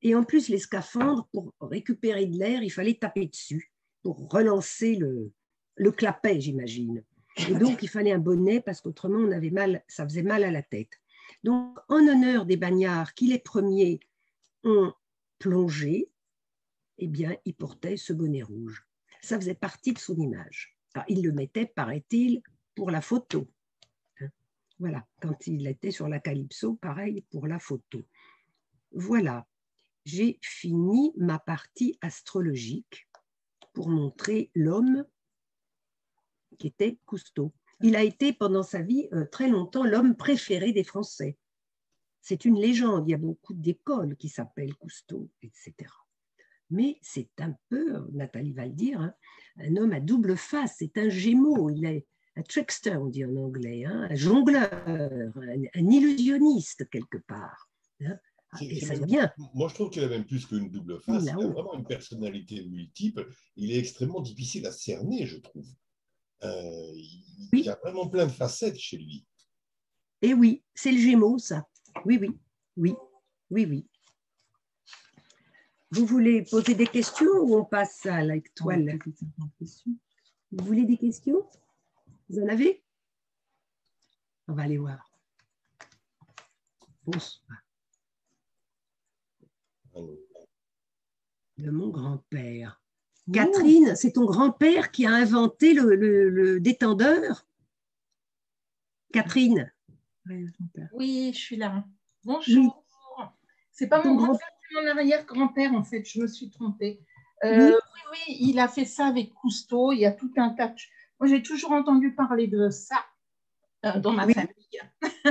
Et en plus, les scaphandres, pour récupérer de l'air, il fallait taper dessus pour relancer le, le clapet, j'imagine. Et donc, il fallait un bonnet parce qu'autrement, on avait mal, ça faisait mal à la tête. Donc, en honneur des bagnards qui, les premiers, ont plongé, eh bien, il portait ce bonnet rouge. Ça faisait partie de son image. Alors, il le mettait, paraît-il, pour la photo. Hein. Voilà, quand il était sur la Calypso, pareil pour la photo. Voilà, j'ai fini ma partie astrologique pour montrer l'homme qui était Cousteau. Il a été pendant sa vie euh, très longtemps l'homme préféré des Français. C'est une légende, il y a beaucoup d'écoles qui s'appellent Cousteau, etc. Mais c'est un peu, Nathalie va le dire, hein, un homme à double face, c'est un gémeau, il est un trickster, on dit en anglais, hein, un jongleur, un, illusionniste quelque part. Hein. Ah, et ça bien. Moi, je trouve qu'il a même plus qu'une double face. Il a vraiment une personnalité multiple. Il est extrêmement difficile à cerner, je trouve. Euh, il y a vraiment plein de facettes chez lui. Et oui, c'est le Gémeaux, ça. Oui, oui, oui, oui, oui. Vous voulez poser des questions ou on passe à l'étoile Vous voulez des questions? Vous en avez? On va aller voir. Bonsoir. De mon grand-père. Catherine, c'est ton grand-père qui a inventé le, détendeur? Catherine Oui, je suis là. Bonjour. C'est pas mon grand-père, c'est mon arrière-grand-père, en fait. Je me suis trompée. Euh, oui. oui. il a fait ça avec Cousteau. Il y a tout un tas de... Moi, j'ai toujours entendu parler de ça euh, dans ma famille.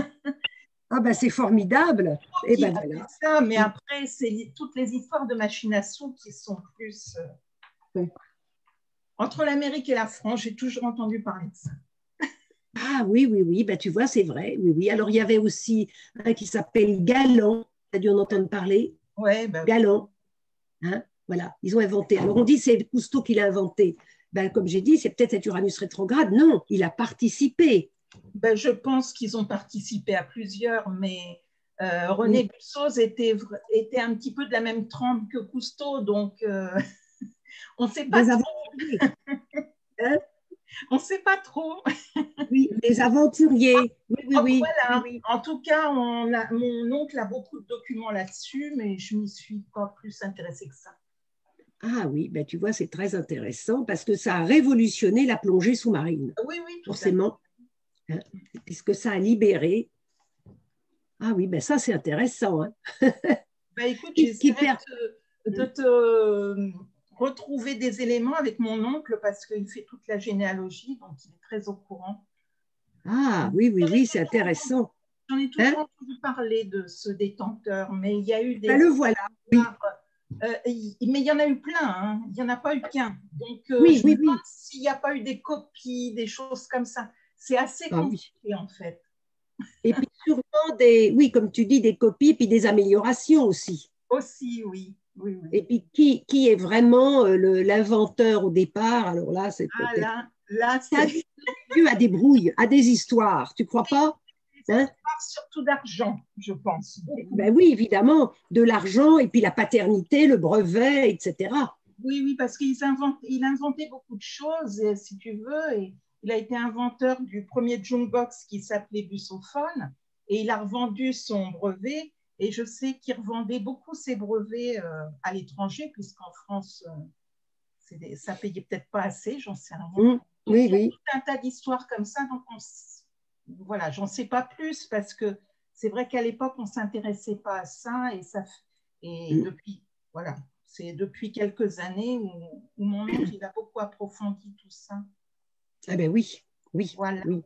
ah ben, c'est formidable. Et eh ben, ça, mais après, c'est toutes les histoires de machination qui sont plus... Euh, entre l'Amérique et la France, j'ai toujours entendu parler de ça. Ah oui, oui, oui, bah, tu vois, c'est vrai. Oui, oui. Alors, il y avait aussi un qui s'appelle Galant. Tu as dû en entendre parler ouais, bah, Galant. Hein voilà, ils ont inventé. Alors, on dit c'est Cousteau qui l'a inventé. Ben, comme j'ai dit, c'est peut-être cet Uranus rétrograde. Non, il a participé. Ben, je pense qu'ils ont participé à plusieurs, mais euh, René oui. était, était un petit peu de la même trempe que Cousteau, donc euh, on ne sait pas. Hein? on ne sait pas trop. oui, les aventuriers. Oui, oui, oui. Voilà. En tout cas, on a, mon oncle a beaucoup de documents là-dessus, mais je n'y suis pas plus intéressée que ça. Ah oui, ben tu vois, c'est très intéressant parce que ça a révolutionné la plongée sous-marine. Oui, oui, forcément. Hein, puisque ça a libéré. Ah oui, ben ça, c'est intéressant. Hein. Ben, écoute, j'espère de te retrouver des éléments avec mon oncle parce qu'il fait toute la généalogie, donc il est très au courant. Ah oui, oui, oui, c'est intéressant. J'en ai toujours hein entendu parler de ce détenteur, mais il y a eu des... Ben, le voilà, oui. Euh, mais il y en a eu plein, hein. il n'y en a pas eu qu'un. Donc, euh, oui, oui, oui. s'il n'y a pas eu des copies, des choses comme ça. c'est assez ah compliqué en fait. Et puis sûrement des, oui, comme tu dis, des copies, puis des améliorations aussi. Aussi, oui. Et puis qui, qui est vraiment euh, l'inventeur au départ? Alors là, c'est ah, là, là c'est à des brouilles, à des histoires, tu crois pas? Hein? surtout d'argent, je pense. Ben oui, évidemment, de l'argent et puis la paternité, le brevet, etc. Oui, oui, parce qu'il il inventait beaucoup de choses, si tu veux, et il a été inventeur du premier jukebox qui s'appelait Bussophone, et il a revendu son brevet, et je sais qu'il revendait beaucoup ses brevets euh, à l'étranger, puisqu'en France, euh, ça payait peut-être pas assez, j'en sais rien. Mmh, oui, oui. un tas d'histoires comme ça, donc on, voilà, j'en sais pas plus, parce que c'est vrai qu'à l'époque, on s'intéressait pas à ça, et, ça, et mmh. depuis, voilà, c'est depuis quelques années où, mon oncle il a beaucoup approfondi tout ça. Ah ben oui, oui, voilà. oui.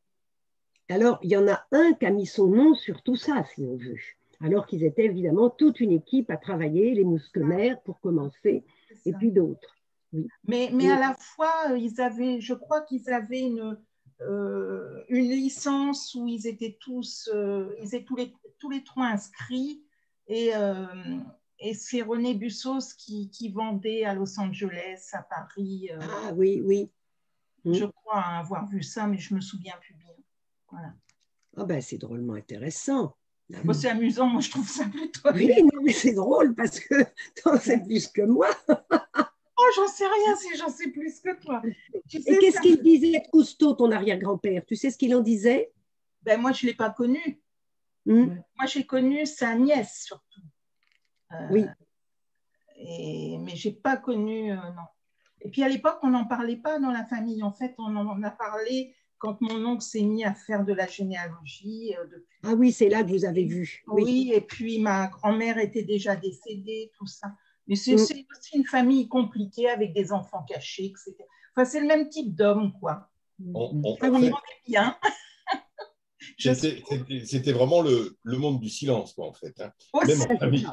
Alors, il y en a un qui a mis son nom sur tout ça, si on veut. Alors qu'ils étaient évidemment toute une équipe à travailler, les mousquetaires pour commencer, et puis d'autres. Oui. Mais, mais à la fois, ils avaient, je crois qu'ils avaient une, euh, une licence où ils étaient tous, euh, ils étaient tous les, tous les trois inscrits. Et, euh, et c'est René Bussos qui, qui, vendait à Los Angeles, à Paris. Euh, ah oui, oui. Je mm. crois avoir vu ça, mais je me souviens plus bien. Voilà. Ah ben, c'est drôlement intéressant. Moi, c'est amusant, moi je trouve ça plutôt. Oui, mais c'est drôle parce que tu en sais plus que moi. oh, j'en sais rien si j'en sais plus que toi. Et qu'est-ce qu'il disait de Cousteau, ton arrière-grand-père? Tu sais ce qu'il en disait? Ben, Moi, je ne l'ai pas connu. Mm. Moi, j'ai connu sa nièce surtout oui. Euh, Et, mais je n'ai pas connu, euh, non. Et puis à l'époque, on n'en parlait pas dans la famille. En fait, on en a parlé quand mon oncle s'est mis à faire de la généalogie. Euh, ah oui, c'est là que vous avez vu. Oui, et puis ma grand-mère était déjà décédée, tout ça. Mais c'est mm. aussi une famille compliquée avec des enfants cachés, etc. Enfin, c'est le même type d'homme, quoi. On, on, ah bien. C'était vraiment le, monde du silence, quoi, en fait. Hein. Même en famille.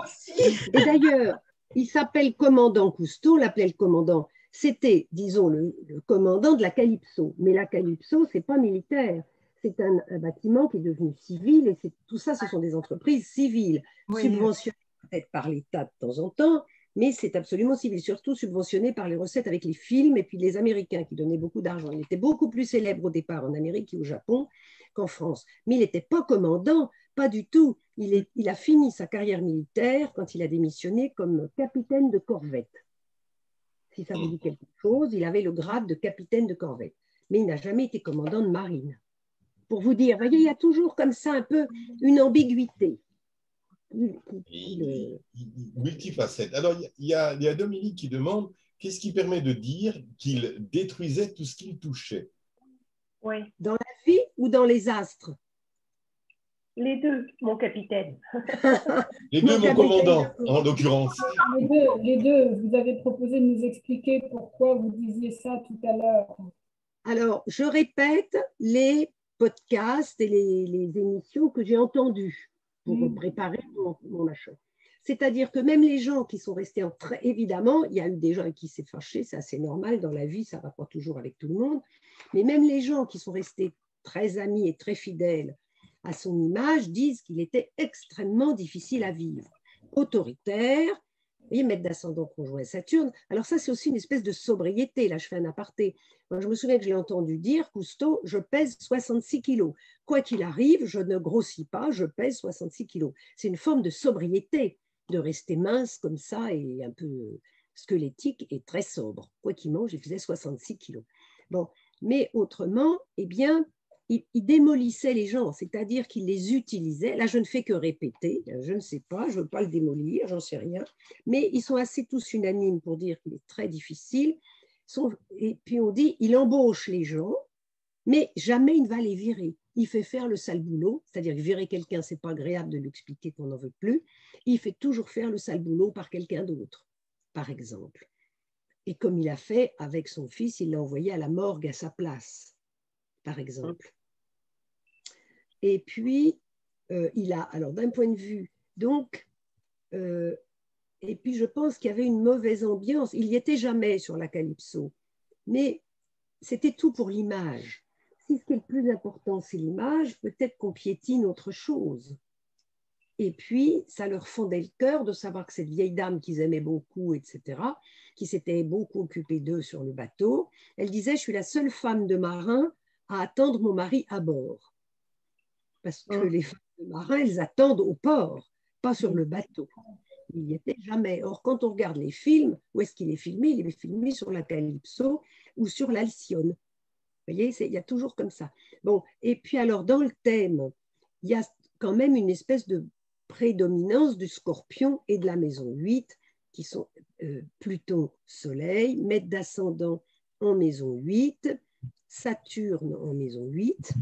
Et d'ailleurs, il s'appelle commandant Cousteau, l'appelait le commandant. C'était, disons, le, commandant de la Calypso. Mais la Calypso, c'est pas militaire. C'est un, bâtiment qui est devenu civil et tout ça, ce sont des entreprises civiles, subventionnées peut-être par l'État de temps en temps, mais c'est absolument civil, surtout subventionné par les recettes avec les films et puis les Américains qui donnaient beaucoup d'argent. Il était beaucoup plus célèbre au départ en Amérique et au Japon, qu'en France. Mais il n'était pas commandant, pas du tout. Il, il, a fini sa carrière militaire quand il a démissionné comme capitaine de corvette. Si ça vous dit quelque chose, il avait le grade de capitaine de corvette. Mais il n'a jamais été commandant de marine. Pour vous dire, voyez, il y a toujours comme ça un peu une ambiguïté. Multifacette. Alors, il y, a, il y a Dominique qui demande qu'est-ce qui permet de dire qu'il détruisait tout ce qu'il touchait? Oui. Dans la vie ou dans les astres? Les deux, mon capitaine. les deux, mon, commandant, en l'occurrence. Les deux, les deux, vous avez proposé de nous expliquer pourquoi vous disiez ça tout à l'heure. Alors, je répète les podcasts et les, émissions que j'ai entendues pour mm. préparer mon, mon machin. C'est-à-dire que même les gens qui sont restés en très évidemment, il y a eu des gens qui s'est fâché, c'est assez normal dans la vie, ça ne va pas toujours avec tout le monde, mais même les gens qui sont restés très amis et très fidèles à son image disent qu'il était extrêmement difficile à vivre. Autoritaire, et maître d'ascendant conjoint Saturne. Alors ça, c'est aussi une espèce de sobriété. Là, je fais un aparté. Moi, je me souviens que je l'ai entendu dire, Cousteau, je pèse 66 kilos. Quoi qu'il arrive, je ne grossis pas, je pèse 66 kilos. C'est une forme de sobriété, de rester mince comme ça et un peu squelettique et très sobre. Quoi qu'il mange, il faisait 66 kilos. Bon, mais autrement, eh bien, il, démolissait les gens, c'est-à-dire qu'il les utilisait. Là, je ne fais que répéter, je ne sais pas, je ne veux pas le démolir, j'en sais rien, mais ils sont assez tous unanimes pour dire qu'il est très difficile. Et puis on dit, il embauche les gens, mais jamais il ne va les virer. Il fait faire le sale boulot, c'est-à-dire virer quelqu'un, c'est pas agréable de lui expliquer qu'on n'en veut plus. Il fait toujours faire le sale boulot par quelqu'un d'autre, par exemple. Et comme il a fait avec son fils, il l'a envoyé à la morgue à sa place, par exemple. Et puis, euh, il a, alors d'un point de vue, donc, euh, et puis je pense qu'il y avait une mauvaise ambiance. Il n'y était jamais sur la Calypso, mais c'était tout pour l'image. si ce qui est le plus important, c'est l'image, peut-être qu'on piétine autre chose. Et puis, ça leur fondait le cœur de savoir que cette vieille dame qu'ils aimaient beaucoup, etc., qui s'était beaucoup occupée d'eux sur le bateau, elle disait, je suis la seule femme de marin à attendre mon mari à bord. Parce que oh. les femmes de marin, elles attendent au port, pas sur le bateau. Il n'y était jamais. Or, quand on regarde les films, où est-ce qu'il est filmé? Il est filmé sur la Calypso ou sur l'Alcyone. Vous voyez, il y a toujours comme ça. Bon, et puis alors, dans le thème, il y a quand même une espèce de prédominance du scorpion et de la maison 8, qui sont euh, Pluton, Soleil, maître d'ascendant en maison 8, Saturne en maison 8,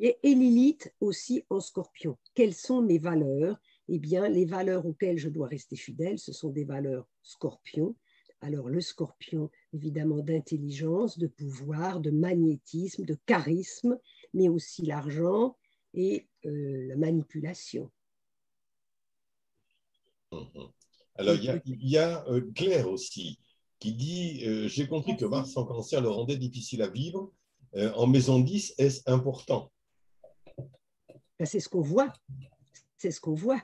et, Lilith aussi en scorpion. Quelles sont mes valeurs? Eh bien, les valeurs auxquelles je dois rester fidèle, ce sont des valeurs scorpion. Alors, le scorpion, évidemment, d'intelligence, de pouvoir, de magnétisme, de charisme, mais aussi l'argent et euh, la manipulation. Mhm. Alors, il y a, euh, Claire aussi qui dit euh, J'ai compris que Mars en cancer le rendait difficile à vivre. En maison 10, est-ce important? Ben, C'est ce qu'on voit. C'est ce qu'on voit.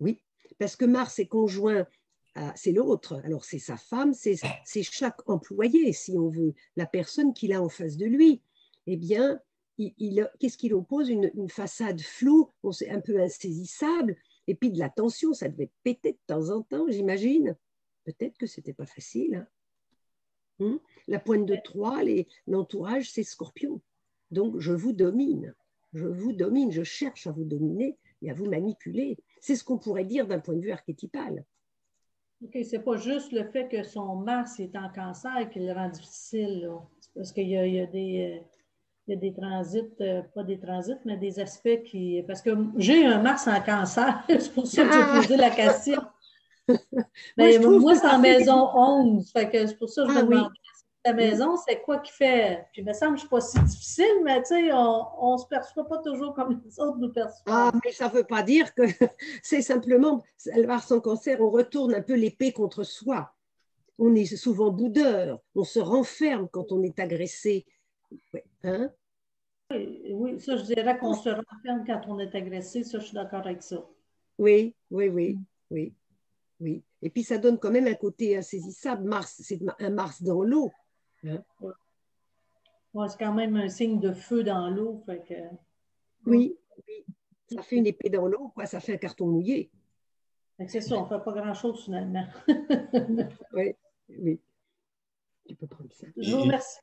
Oui, parce que Mars est conjoint c'est l'autre. Alors, c'est sa femme, c'est chaque employé, si on veut, la personne qu'il a en face de lui. Eh bien, il, qu'est-ce qu'il oppose? Une, une, façade floue, un peu insaisissable, et puis de la tension, ça devait péter de temps en temps, j'imagine. Peut-être que c'était pas facile. Hein. Hmm? la pointe de Troie, l'entourage, c'est Scorpion. Donc je vous domine, je vous domine, je cherche à vous dominer et à vous manipuler. C'est ce qu'on pourrait dire d'un point de vue archétypal. OK, c'est pas juste le fait que son Mars est en cancer qui le rend difficile. Parce qu'il y, a des. Euh, il y a des transits, euh, pas des transits, mais des aspects qui. Parce que j'ai un Mars en cancer, c'est pour ça que j'ai posé la question. Mais moi, c'est en maison 11, c'est pour ça que je ah me demande. La maison, c'est quoi qui fait? Puis il me semble que je ne suis pas si difficile, mais tu sais, on ne se perçoit pas toujours comme les autres nous perçoivent. Ah, mais ça ne veut pas dire que c'est simplement, le Mars en cancer, on retourne un peu l'épée contre soi. On est souvent boudeur, on se renferme quand on est agressé. Hein? Oui, ça, je dirais qu'on se renferme quand on est agressé. Ça, je suis d'accord avec ça. Oui, oui, oui, oui, oui. Et puis, ça donne quand même un côté insaisissable. Mars, c'est un Mars dans l'eau. Hein? c'est quand même un signe de feu dans l'eau. Que... Oui, oui, ça fait une épée dans l'eau, quoi. Ça fait un carton mouillé. C'est ça, on ne fait pas grand-chose finalement. oui, oui. Tu peux prendre ça. Je vous remercie.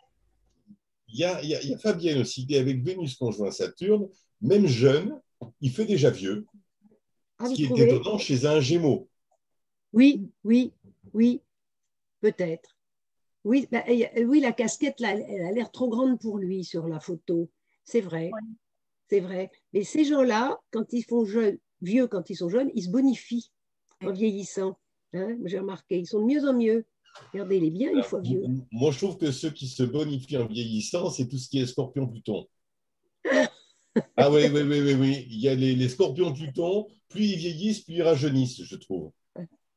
Il y, a, il, y a, Fabienne aussi, qui est avec Vénus conjoint Saturne, même jeune, il fait déjà vieux, ah, ce qui est étonnant chez un Gémeaux. Oui, oui, oui, peut-être. Oui, bah, oui, la casquette, là, elle a l'air trop grande pour lui sur la photo. C'est vrai, c'est vrai. Mais ces gens-là, quand ils font jeunes, vieux quand ils sont jeunes, ils se bonifient en vieillissant. Hein, J'ai remarqué, ils sont de mieux en mieux. Regardez, il est bien une fois vieux. Moi, je trouve que ceux qui se bonifient en vieillissant, c'est tout ce qui est scorpion Pluton. ah oui, oui, oui, oui, oui. Il y a les, scorpions Pluton, plus ils vieillissent, plus ils rajeunissent, je trouve.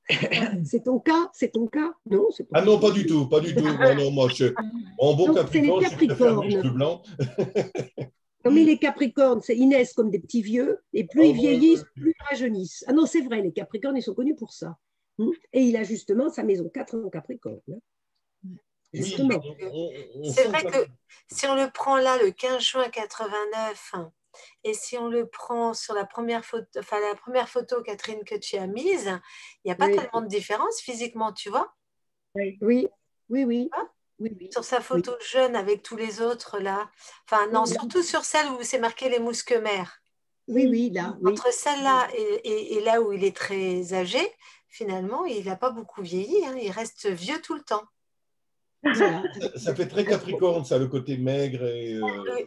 C'est ton cas C'est ton cas Non pas Ah non, pas du tout, pas du tout. Non, non, moi, je, en bon Capricorne, je préfère blanc. non, mais les Capricornes, c'est Inès comme des petits vieux, et plus oh, ils vieillissent, plus ils rajeunissent. Ah non, c'est vrai, les Capricornes, ils sont connus pour ça. Hmm? Et il a justement sa maison 4 en Capricorne. Justement. C'est vrai que si on le prend là, le 15 juin 89, et si on le prend sur la première photo, enfin la première photo, Catherine, que tu as mise, il n'y a pas tellement de différence physiquement, tu vois? Oui, oui, oui. oui, Sur sa photo jeune avec tous les autres là. Enfin, non, surtout sur celle où c'est marqué les mousquemères. Oui, oui, là. Entre celle-là et, là où il est très âgé, finalement, il n'a pas beaucoup vieilli. Hein. il reste vieux tout le temps. Ça, fait très capricorne, ça, le côté maigre. Et, euh,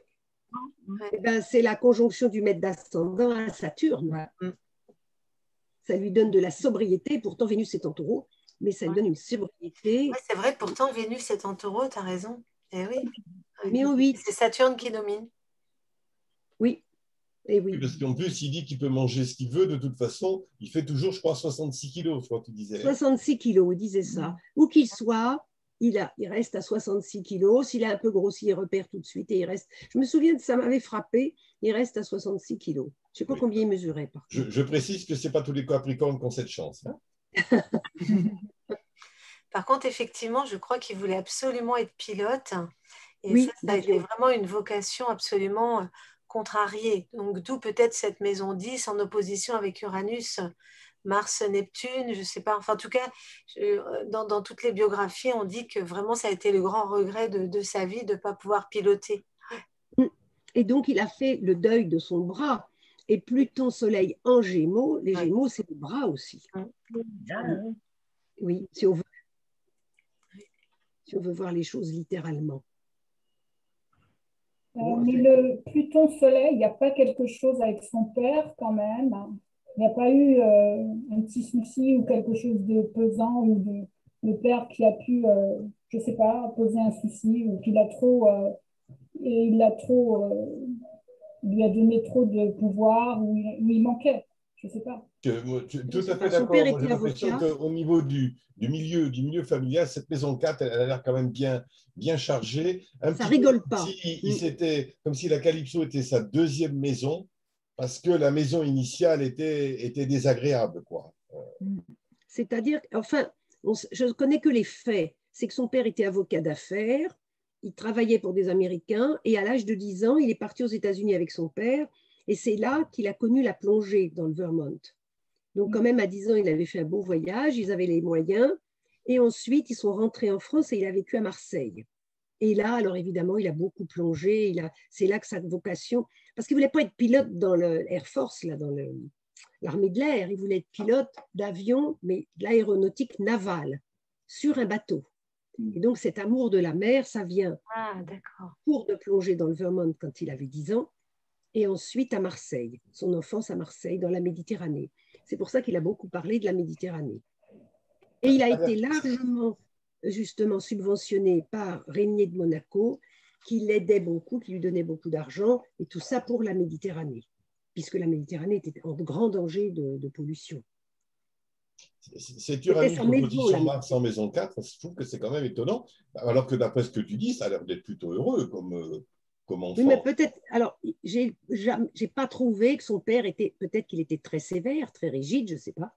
eh ben, c'est la conjonction du maître d'ascendant à Saturne. Mm. Ça lui donne de la sobriété. Pourtant, Vénus est en taureau, mais ça lui donne une sobriété. c'est vrai, pourtant, Vénus est en taureau, tu as raison. Eh oui. Mais oui. C'est Saturne qui domine. Oui, et oui. Parce qu'en plus, il dit qu'il peut manger ce qu'il veut, de toute façon, il fait toujours, je crois, 66 kilos, je crois que tu disais. 66 kilos, il disait ça. Où qu'il soit, il, a, il reste à 66 kilos. S'il a un peu grossi, il repère tout de suite et il reste. Je me souviens de ça m'avait frappé. Il reste à 66 kilos. Je ne sais pas combien il mesurait. Je, précise que ce n'est pas tous les Capricornes qui ont cette chance. Hein. par contre, effectivement, je crois qu'il voulait absolument être pilote. Et oui, ça, ça a été vraiment une vocation absolument euh, contrariée. Donc, d'où peut-être cette maison 10 en opposition avec Uranus Mars, Neptune, je ne sais pas. Enfin, en tout cas, dans, toutes les biographies, on dit que vraiment, ça a été le grand regret de, sa vie de ne pas pouvoir piloter. Et donc, il a fait le deuil de son bras. Et Pluton, Soleil en Gémeaux, les Gémeaux, c'est le bras aussi. Oui, si on veut, si on veut voir les choses littéralement. Euh, mais le Pluton Soleil, il n'y a pas quelque chose avec son père quand même il n'y a pas eu euh, un petit souci ou quelque chose de pesant ou de, le père qui a pu, euh, je ne sais pas, poser un souci ou qu'il a trop, euh, et il a trop, lui a donné trop de pouvoir ou, il manquait, je ne sais pas. tout à fait d'accord. J'ai l'impression qu'au niveau du, du, milieu, du milieu familial, cette maison 4, elle, a l'air quand même bien, bien chargée. Un Ça rigole pas. il, mm. comme si la Calypso était sa deuxième maison parce que la maison initiale était, était désagréable. quoi. C'est-à-dire, enfin, je ne connais que les faits. C'est que son père était avocat d'affaires, il travaillait pour des Américains, et à l'âge de 10 ans, il est parti aux États-Unis avec son père, et c'est là qu'il a connu la plongée dans le Vermont. Donc, quand même, à 10 ans, il avait fait un beau voyage, ils avaient les moyens, et ensuite, ils sont rentrés en France et il a vécu à Marseille. Et là, alors évidemment, il a beaucoup plongé, c'est là que sa vocation, parce qu'il ne voulait pas être pilote dans l'Air Force, là, dans l'armée de l'air, il voulait être pilote d'avion, mais de l'aéronautique navale, sur un bateau. Et donc cet amour de la mer, ça vient ah, pour de plonger dans le Vermont quand il avait 10 ans, et ensuite à Marseille, son enfance à Marseille, dans la Méditerranée. C'est pour ça qu'il a beaucoup parlé de la Méditerranée. Et il a été largement, justement, subventionné par Régnier de Monaco, qui l'aidait beaucoup, qui lui donnait beaucoup d'argent, et tout ça pour la Méditerranée, puisque la Méditerranée était en grand danger de, pollution. C'est Uranus en position Mars en maison 4, je trouve que c'est quand même étonnant, alors que d'après ce que tu dis, ça a l'air d'être plutôt heureux comme, euh, comme enfant. Oui, mais peut-être, alors, j'ai pas trouvé que son père était, peut-être qu'il était très sévère, très rigide, je ne sais pas.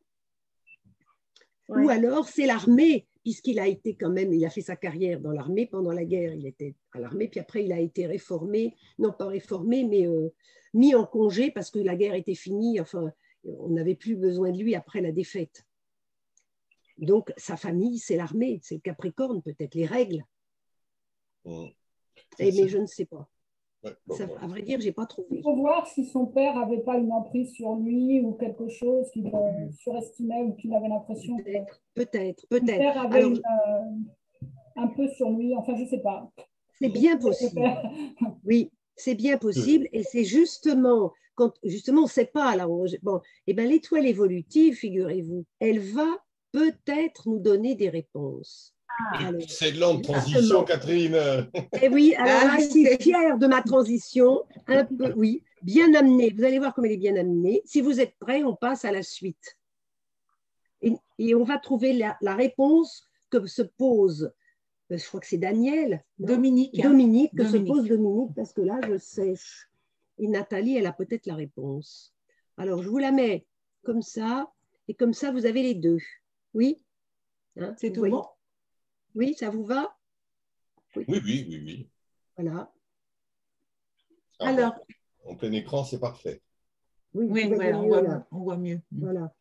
Ou alors c'est l'armée puisqu'il a été quand même, il a fait sa carrière dans l'armée pendant la guerre, il était à l'armée, puis après il a été réformé, non pas réformé, mais euh, mis en congé parce que la guerre était finie, enfin, on n'avait plus besoin de lui après la défaite. Donc sa famille, c'est l'armée, c'est le Capricorne, peut-être les règles. Mmh. Et, mais je ne sais pas. À vrai dire, j'ai pas trouvé. Il faut voir si son père n'avait pas une emprise sur lui ou quelque chose qu'il surestimait ou qu'il avait l'impression. Peut-être, peut-être. Peut son père avait euh, un peu sur lui, enfin, je ne sais pas. C'est bien possible. oui, c'est bien possible. Et c'est justement, quand justement, on ne sait pas. Là, bon, et eh ben, l'étoile évolutive, figurez-vous, elle va peut-être nous donner des réponses. Ah. C'est de longue transition, Catherine. Et eh oui, alors ah, je suis fière de ma transition. Un peu, oui, bien amenée. Vous allez voir comme elle est bien amenée. Si vous êtes prêts, on passe à la suite. Et, on va trouver la, réponse que se pose, euh, je crois que c'est Daniel. Dominique. Dominique, que se pose Dominique, parce que là, je sèche. Et Nathalie, elle a peut-être la réponse. Alors, je vous la mets comme ça, et comme ça, vous avez les deux. Oui? Hein, C'est tout bon? Oui, ça vous va? Oui. oui, oui, oui, Voilà. Ah, Alors, en plein écran, c'est parfait. Oui, on, voit, mieux. Voilà.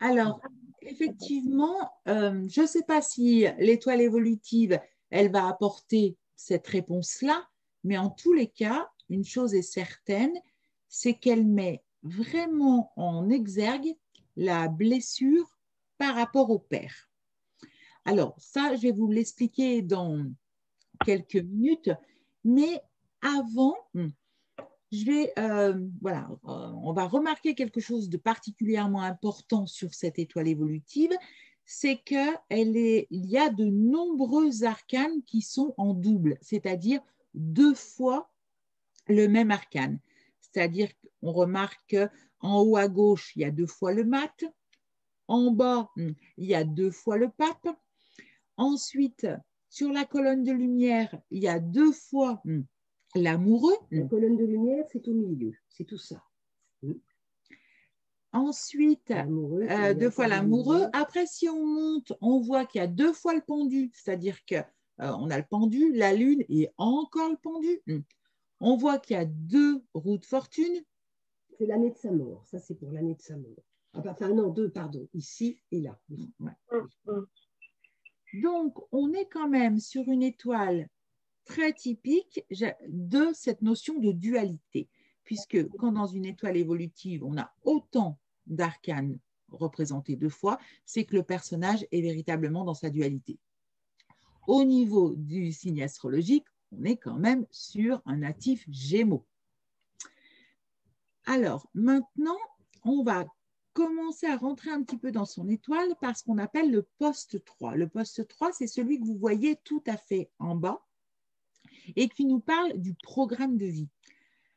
Alors, effectivement, euh, je ne sais pas si l'étoile évolutive, elle va apporter cette réponse-là, mais en tous les cas, une chose est certaine, c'est qu'elle met vraiment en exergue la blessure par rapport au père. Alors, ça, je vais vous l'expliquer dans quelques minutes, mais avant, je vais, euh, voilà, euh, on va remarquer quelque chose de particulièrement important sur cette étoile évolutive, c'est qu'il y a de nombreux arcanes qui sont en double, c'est-à-dire deux fois le même arcane. C'est-à-dire qu'on remarque qu'en haut à gauche, il y a deux fois le mat, en bas, il y a deux fois le pape, Ensuite, sur la colonne de lumière, il y a deux fois hmm, l'amoureux. La colonne de lumière, c'est au milieu, c'est tout ça. Hmm. Ensuite, euh, deux fois l'amoureux. Après, si on monte, on voit qu'il y a deux fois le pendu, c'est-à-dire qu'on euh, a le pendu, la lune et encore le pendu. Hmm. On voit qu'il y a deux roues de fortune. C'est l'année de sa mort. Ça, c'est pour l'année de sa mort. Ah, enfin, non, deux, pardon. Ici et là. Donc, on est quand même sur une étoile très typique de cette notion de dualité, puisque quand dans une étoile évolutive, on a autant d'arcanes représentés deux fois, c'est que le personnage est véritablement dans sa dualité. Au niveau du signe astrologique, on est quand même sur un natif Gémeaux. Alors, maintenant, on va commencer à rentrer un petit peu dans son étoile par ce qu'on appelle le poste 3. Le poste 3, c'est celui que vous voyez tout à fait en bas et qui nous parle du programme de vie.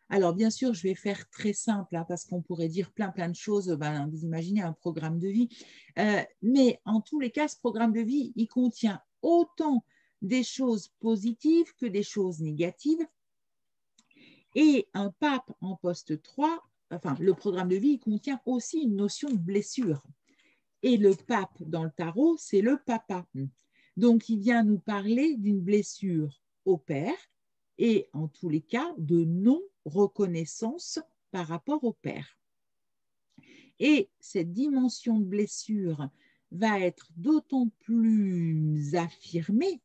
Alors, bien sûr, je vais faire très simple hein, parce qu'on pourrait dire plein, plein de choses. Ben, vous imaginez un programme de vie. Euh, mais en tous les cas, ce programme de vie, il contient autant des choses positives que des choses négatives. Et un pape en poste 3, enfin, le programme de vie contient aussi une notion de blessure. Et le pape dans le tarot, c'est le papa. Donc, il vient nous parler d'une blessure au père et en tous les cas de non-reconnaissance par rapport au père. Et cette dimension de blessure va être d'autant plus affirmée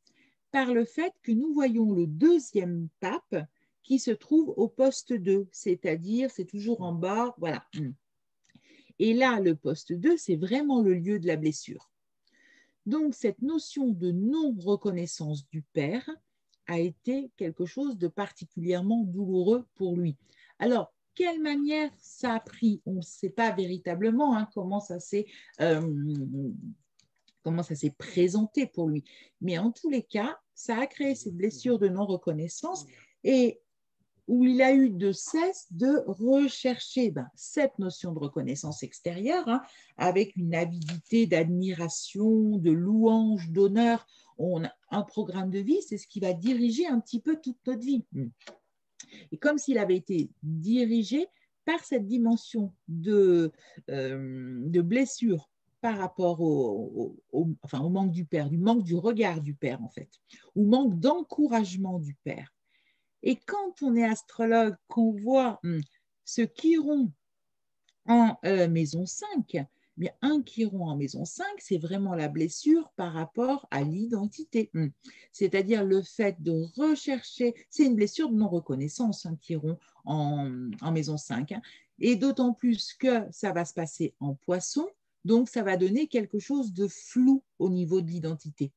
par le fait que nous voyons le deuxième pape qui se trouve au poste 2, c'est-à-dire c'est toujours en bas, voilà. Et là, le poste 2, c'est vraiment le lieu de la blessure. Donc, cette notion de non-reconnaissance du Père a été quelque chose de particulièrement douloureux pour lui. Alors, quelle manière ça a pris? On ne sait pas véritablement hein, comment ça s'est euh, comment ça s'est présenté pour lui. Mais en tous les cas, ça a créé cette blessure de non-reconnaissance et où il a eu de cesse de rechercher ben, cette notion de reconnaissance extérieure hein, avec une avidité d'admiration, de louange, d'honneur. On un programme de vie, c'est ce qui va diriger un petit peu toute notre vie. Et comme s'il avait été dirigé par cette dimension de, euh, blessure par rapport au, au manque du père, du manque du regard du père en fait, ou manque d'encouragement du père. Et quand on est astrologue, qu'on voit hmm, ce chiron en euh, maison 5, eh bien un chiron en maison 5, c'est vraiment la blessure par rapport à l'identité. Hmm. C'est-à-dire le fait de rechercher, c'est une blessure de non-reconnaissance, un chiron en, en maison 5. Hein. Et d'autant plus que ça va se passer en poisson, donc, ça va donner quelque chose de flou au niveau de l'identité.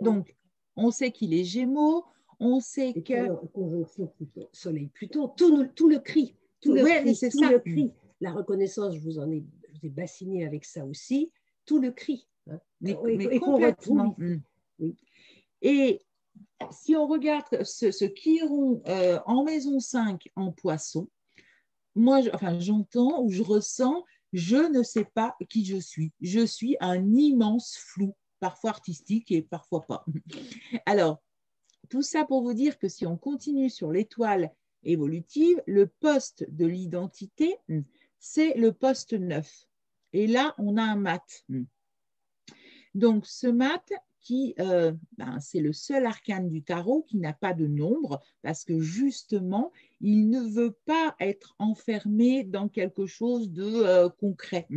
Donc, on sait qu'il est Gémeaux, on sait que. Conjonction Soleil Pluton, tout, tout le cri, tout le cri, tout le cri. La reconnaissance, je vous en ai, je ai bassiné avec ça aussi, tout le cri. Hein. Mais, complètement. Mm. Et si on regarde ce, ce Chiron euh, en maison 5 en poisson, moi, enfin, j'entends ou je ressens je ne sais pas qui je suis. Je suis un immense flou, parfois artistique et parfois pas. Alors, tout ça pour vous dire que si on continue sur l'étoile évolutive, le poste de l'identité, c'est le poste 9. Et là, on a un mat. Donc, ce mat, qui, euh, ben, c'est le seul arcane du tarot qui n'a pas de nombre, parce que justement, il ne veut pas être enfermé dans quelque chose de euh, concret.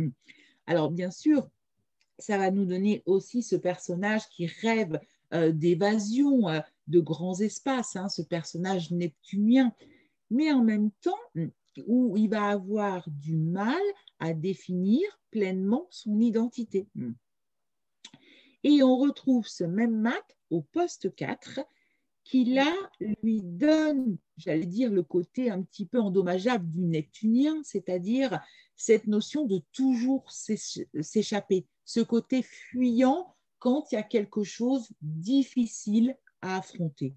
Alors, bien sûr, ça va nous donner aussi ce personnage qui rêve euh, d'évasion, de grands espaces, hein, ce personnage neptunien, mais en même temps, où il va avoir du mal à définir pleinement son identité. Et on retrouve ce même mat au poste 4 qui là lui donne, j'allais dire, le côté un petit peu endommageable du neptunien, c'est-à-dire cette notion de toujours s'échapper, ce côté fuyant quand il y a quelque chose difficile à affronter.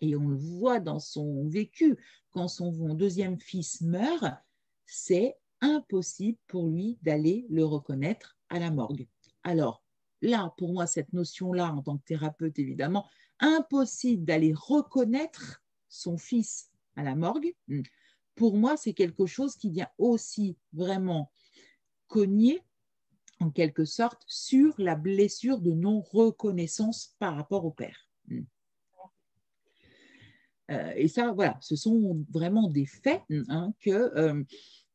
Et on le voit dans son vécu, quand son deuxième fils meurt, c'est impossible pour lui d'aller le reconnaître à la morgue. Alors, là, pour moi, cette notion-là, en tant que thérapeute, évidemment, impossible d'aller reconnaître son fils à la morgue. Hmm. Pour moi, c'est quelque chose qui vient aussi vraiment cogner, en quelque sorte, sur la blessure de non-reconnaissance par rapport au père. Hmm. Euh, et ça, voilà, ce sont vraiment des faits hein, que euh,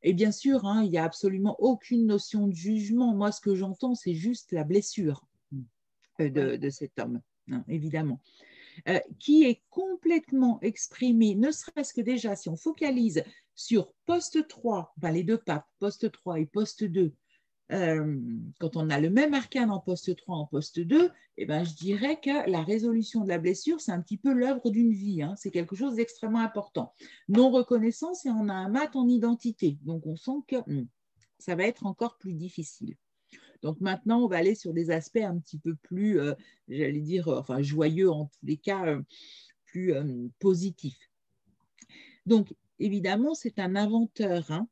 et bien sûr, hein, il n'y a absolument aucune notion de jugement. Moi, ce que j'entends, c'est juste la blessure euh, de, cet homme, hein, évidemment, euh, qui est complètement exprimée, ne serait-ce que déjà, si on focalise sur poste 3, les deux papes, poste 3 et poste 2, euh, quand on a le même arcane en poste 3, en poste 2, eh ben, je dirais que la résolution de la blessure, c'est un petit peu l'œuvre d'une vie. Hein. c'est quelque chose d'extrêmement important. Non-reconnaissance, et on a un mat en identité. Donc, on sent que hmm, ça va être encore plus difficile. Donc, maintenant, on va aller sur des aspects un petit peu plus, euh, j'allais dire, euh, enfin, joyeux, en tous les cas, plus positifs. Donc, évidemment, c'est un inventeur. Hein.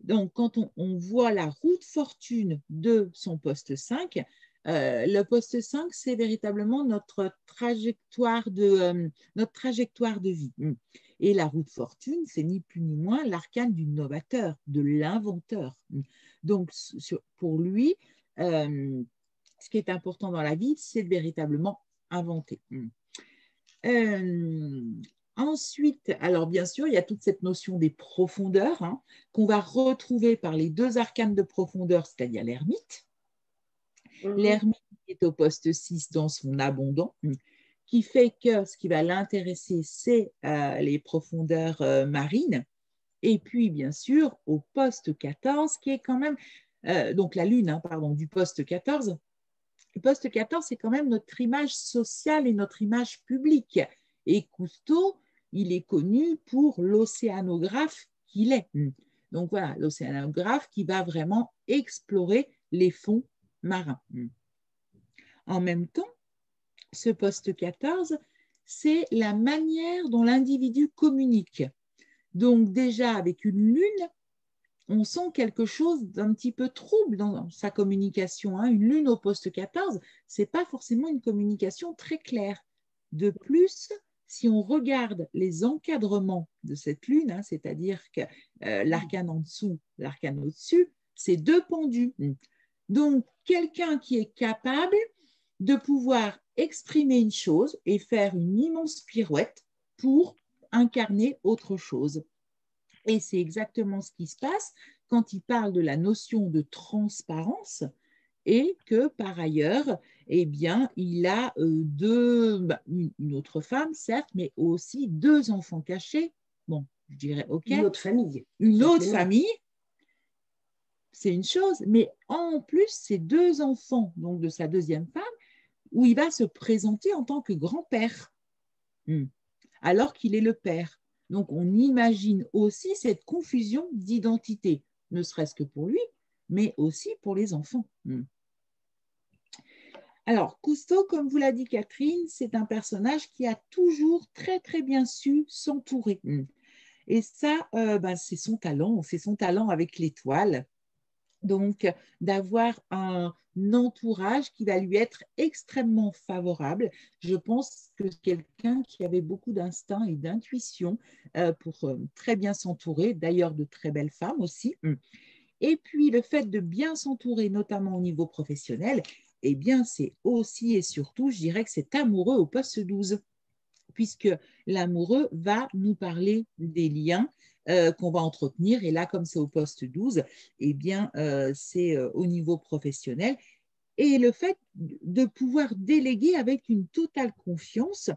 Donc, quand on, voit la route fortune de son poste 5, euh, le poste 5, c'est véritablement notre trajectoire, de, euh, notre trajectoire de vie. Et la route fortune, c'est ni plus ni moins l'arcane du novateur, de l'inventeur. Donc, pour lui, euh, ce qui est important dans la vie, c'est véritablement inventer. Ensuite, alors bien sûr, il y a toute cette notion des profondeurs hein, qu'on va retrouver par les deux arcanes de profondeur, c'est-à-dire l'ermite. Mhm. L'ermite est au poste 6 dans son abondant, qui fait que ce qui va l'intéresser, c'est euh, les profondeurs euh, marines. Et puis, bien sûr, au poste 14, qui est quand même, euh, donc la lune, hein, pardon, du poste 14. Le poste 14, c'est quand même notre image sociale et notre image publique. Et Cousteau, il est connu pour l'océanographe qu'il est. Donc voilà, l'océanographe qui va vraiment explorer les fonds marins. En même temps, ce poste 14, c'est la manière dont l'individu communique. Donc déjà, avec une lune, on sent quelque chose d'un petit peu trouble dans sa communication. Hein. Une lune au poste 14, ce n'est pas forcément une communication très claire. De plus, si on regarde les encadrements de cette lune, hein, c'est-à-dire que euh, l'arcane en dessous, l'arcane au-dessus, c'est deux pendus. Donc, quelqu'un qui est capable de pouvoir exprimer une chose et faire une immense pirouette pour incarner autre chose. Et c'est exactement ce qui se passe quand il parle de la notion de transparence et que par ailleurs, eh bien, il a euh, deux, bah, une autre femme, certes, mais aussi deux enfants cachés. Bon, je dirais, OK. Une autre famille. Une autre famille, c'est une chose, mais en plus, ces deux enfants, donc de sa deuxième femme, où il va se présenter en tant que grand-père, hmm. alors qu'il est le père. Donc, on imagine aussi cette confusion d'identité, ne serait-ce que pour lui, mais aussi pour les enfants. Alors, Cousteau, comme vous l'a dit Catherine, c'est un personnage qui a toujours très très bien su s'entourer. Mm. Et ça, euh, ben, c'est son talent, c'est son talent avec l'étoile. Donc, d'avoir un entourage qui va lui être extrêmement favorable. Je pense que quelqu'un qui avait beaucoup d'instinct et d'intuition euh, pour euh, très bien s'entourer, d'ailleurs de très belles femmes aussi. Mm. Et puis, le fait de bien s'entourer, notamment au niveau professionnel, eh bien, c'est aussi et surtout, je dirais que c'est amoureux au poste 12, puisque l'amoureux va nous parler des liens euh, qu'on va entretenir. Et là, comme c'est au poste 12, eh bien, euh, c'est euh, au niveau professionnel. Et le fait de pouvoir déléguer avec une totale confiance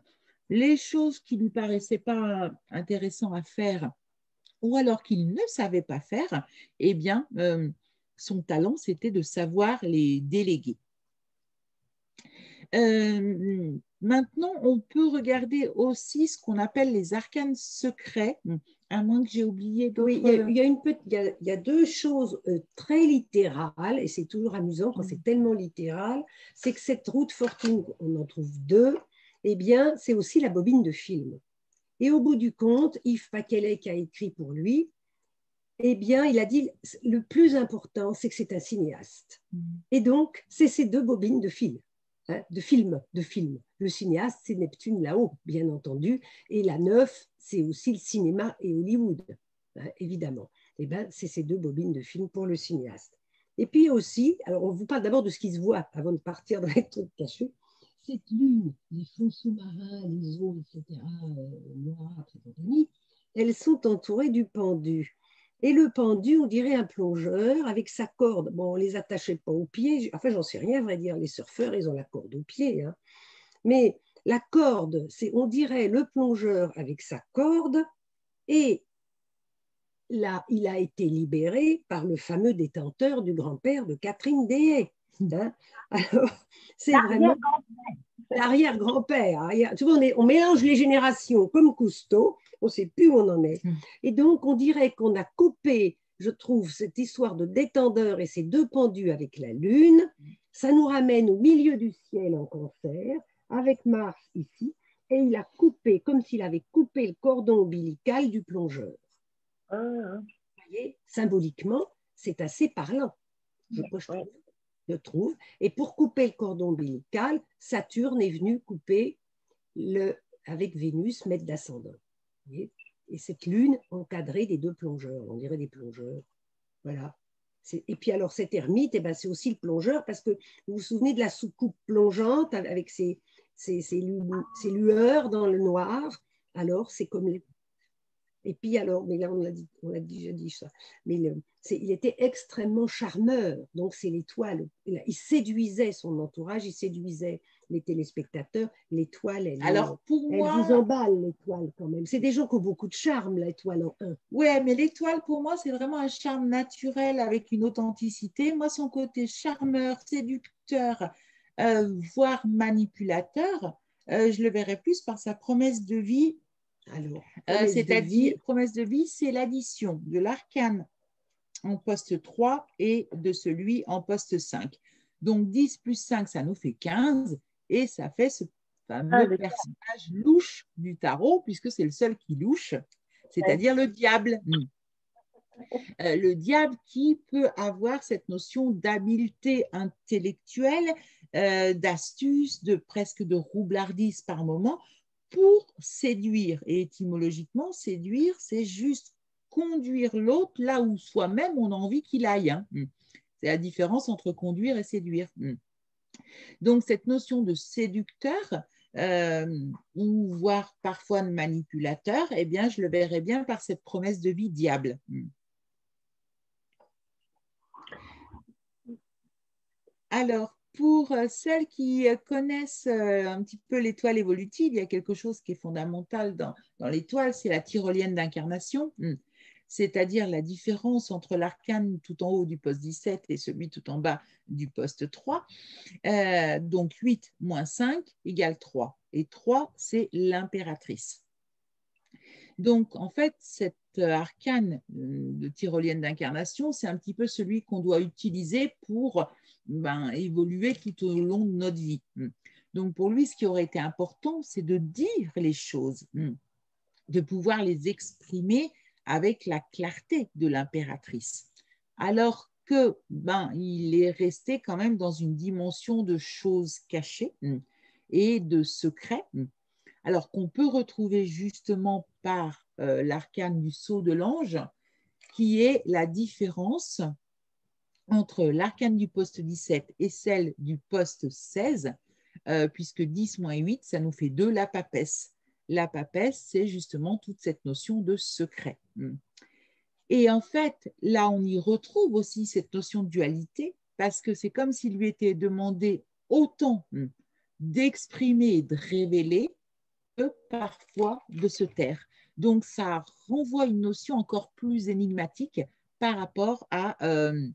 les choses qui ne lui paraissaient pas intéressantes à faire ou alors qu'il ne savait pas faire, eh bien, son talent, c'était de savoir les déléguer. Euh, maintenant, on peut regarder aussi ce qu'on appelle les arcanes secrets, à moins que j'ai oublié d'autres. Oui, il y, a, une il, y a, deux choses euh, très littérales, et c'est toujours amusant quand c'est mm. tellement littéral, c'est que cette route fortune, on en trouve deux, eh bien, c'est aussi la bobine de film. Et au bout du compte, Yves Paquelet, qui a écrit pour lui, eh bien, il a dit le plus important, c'est que c'est un cinéaste. Mm. Et donc, c'est ces deux bobines de film, hein, de film, de film. Le cinéaste, c'est Neptune là-haut, bien entendu, et la neuf, c'est aussi le cinéma et Hollywood, hein, évidemment. Eh bien, c'est ces deux bobines de film pour le cinéaste. Et puis aussi, alors on vous parle d'abord de ce qui se voit avant de partir dans les trucs cachés. Cette lune, les fonds sous-marins, les eaux, etc., euh, elles sont entourées du pendu. Et le pendu, on dirait un plongeur avec sa corde. Bon, on ne les attachait pas aux pieds. Enfin, j'en sais rien, à vrai dire. Les surfeurs, ils ont la corde aux pieds. Hein. Mais la corde, c'est, on dirait le plongeur avec sa corde. Et là, il a été libéré par le fameux détenteur du grand-père de Catherine Deshaies. Hein. Alors, c'est vraiment l'arrière-grand-père. Tu vois, on, on, mélange les générations comme Cousteau on ne sait plus où on en est. Hmm. Et donc, on dirait qu'on a coupé, je trouve, cette histoire de détendeur et ces deux pendus avec la Lune. Ça nous ramène au milieu du ciel en cancer, avec Mars ici, et il a coupé, comme s'il avait coupé le cordon ombilical du plongeur. Ah. Vous voyez, symboliquement, c'est assez parlant, je, trouve. Et pour couper le cordon ombilical, Saturne est venu couper le, avec Vénus, maître d'ascendant. Et cette lune encadrée des deux plongeurs, on dirait des plongeurs. Voilà. Et puis alors cet ermite, eh ben, c'est aussi le plongeur parce que vous vous souvenez de la soucoupe plongeante avec ses, lueurs dans le noir? Alors c'est comme les, et puis alors, mais là on l'a dit, on l'a déjà dit ça, mais il était extrêmement charmeur, donc c'est l'étoile. Il séduisait son entourage, il séduisait les téléspectateurs. L'étoile, elle, alors, pour elle moi, vous emballe l'étoile quand même. C'est des gens qui ont beaucoup de charme, l'étoile en un. Oui, mais l'étoile pour moi c'est vraiment un charme naturel avec une authenticité. Moi, son côté charmeur, séducteur, euh, voire manipulateur, euh, je le verrais plus par sa promesse de vie euh, c'est-à-dire, promesse de vie, c'est l'addition de l'arcane en poste 3 et de celui en poste 5. Donc 10 plus 5, ça nous fait 15 et ça fait ce fameux ah, personnage louche du tarot, puisque c'est le seul qui louche, c'est-à-dire le diable. Hmm. Euh, le diable qui peut avoir cette notion d'habileté intellectuelle, euh, d'astuce, de presque de roublardise par moment, pour séduire. Et étymologiquement, séduire, c'est juste conduire l'autre là où soi-même on a envie qu'il aille. Hein. Hmm. C'est la différence entre conduire et séduire. Hmm. Donc cette notion de séducteur, euh, ou voire parfois de manipulateur, eh bien, je le verrais bien par cette promesse de vie diable. Hmm. Alors, pour euh, celles qui euh, connaissent euh, un petit peu l'étoile évolutive, il y a quelque chose qui est fondamental dans, l'étoile, c'est la tyrolienne d'incarnation, hmm. c'est-à-dire la différence entre l'arcane tout en haut du poste 17 et celui tout en bas du poste 3. donc 8 moins 5 égale 3. Et 3, c'est l'impératrice. Donc, en fait, cet arcane de tyrolienne d'incarnation, c'est un petit peu celui qu'on doit utiliser pour ben, évoluer tout au long de notre vie. Hmm. Donc pour lui, ce qui aurait été important, c'est de dire les choses, hmm. de pouvoir les exprimer avec la clarté de l'impératrice. Alors que ben, il est resté quand même dans une dimension de choses cachées hmm, et de secrets, alors qu'on peut retrouver justement par euh, l'arcane du sceau de l'ange, qui est la différence entre l'arcane du poste 17 et celle du poste 16, euh, puisque 10 moins 8, ça nous fait 2, la papesse. La papesse, c'est justement toute cette notion de secret. Hmm. Et en fait, là, on y retrouve aussi cette notion de dualité, parce que c'est comme s'il lui était demandé autant hmm, d'exprimer de révéler que parfois de se taire. Donc, ça renvoie une notion encore plus énigmatique par rapport à euh,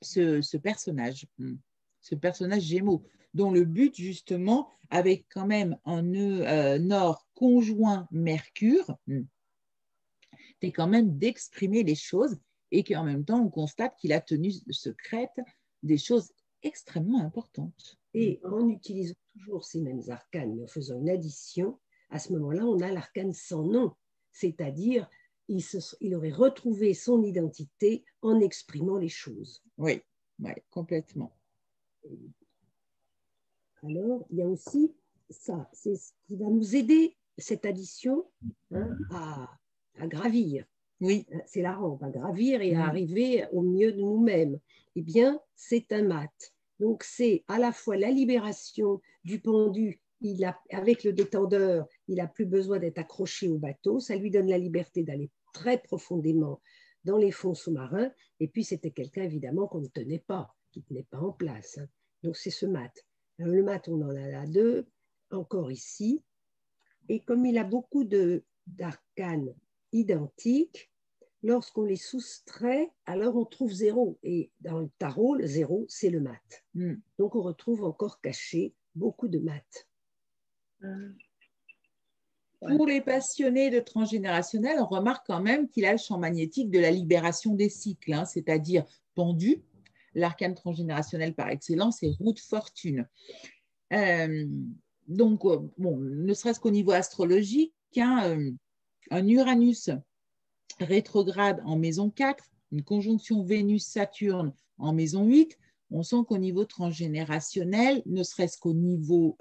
ce, personnage, hmm. ce personnage Gémeaux, dont le but justement, avec quand même un nœud euh, nord conjoint Mercure, hmm, c'est quand même d'exprimer les choses et qu'en même temps, on constate qu'il a tenu secrète des choses extrêmement importantes. Et en utilisant toujours ces mêmes arcanes, mais en faisant une addition, à ce moment-là, on a l'arcane sans nom, c'est-à-dire il, aurait retrouvé son identité en exprimant les choses. Oui, complètement. Alors, il y a aussi ça, c'est ce qui va nous aider, cette addition, hein, à, gravir. Oui. C'est la rampe, à gravir et à arriver au mieux de nous-mêmes. Eh bien, c'est un mat. Donc, c'est à la fois la libération du pendu il a, avec le détendeur, il n'a plus besoin d'être accroché au bateau. Ça lui donne la liberté d'aller très profondément dans les fonds sous-marins. Et puis, c'était quelqu'un, évidemment, qu'on ne tenait pas, qui ne tenait pas en place. Hein. Donc, c'est ce mat. le mat, on en a là deux, encore ici. Et comme il a beaucoup d'arcanes identiques, lorsqu'on les soustrait, alors on trouve zéro. Et dans le tarot, le zéro, c'est le mat. Hmm. Donc, on retrouve encore caché beaucoup de mat. Pour les passionnés de transgénérationnel, on remarque quand même qu'il a le champ magnétique de la libération des cycles, hein, c'est-à-dire pendu. L'arcane transgénérationnel par excellence est route fortune. Euh, donc, euh, ne serait-ce qu'au niveau astrologique, hein, euh, un Uranus rétrograde en maison 4, une conjonction Vénus-Saturne en maison 8, on sent qu'au niveau transgénérationnel, ne serait-ce qu'au niveau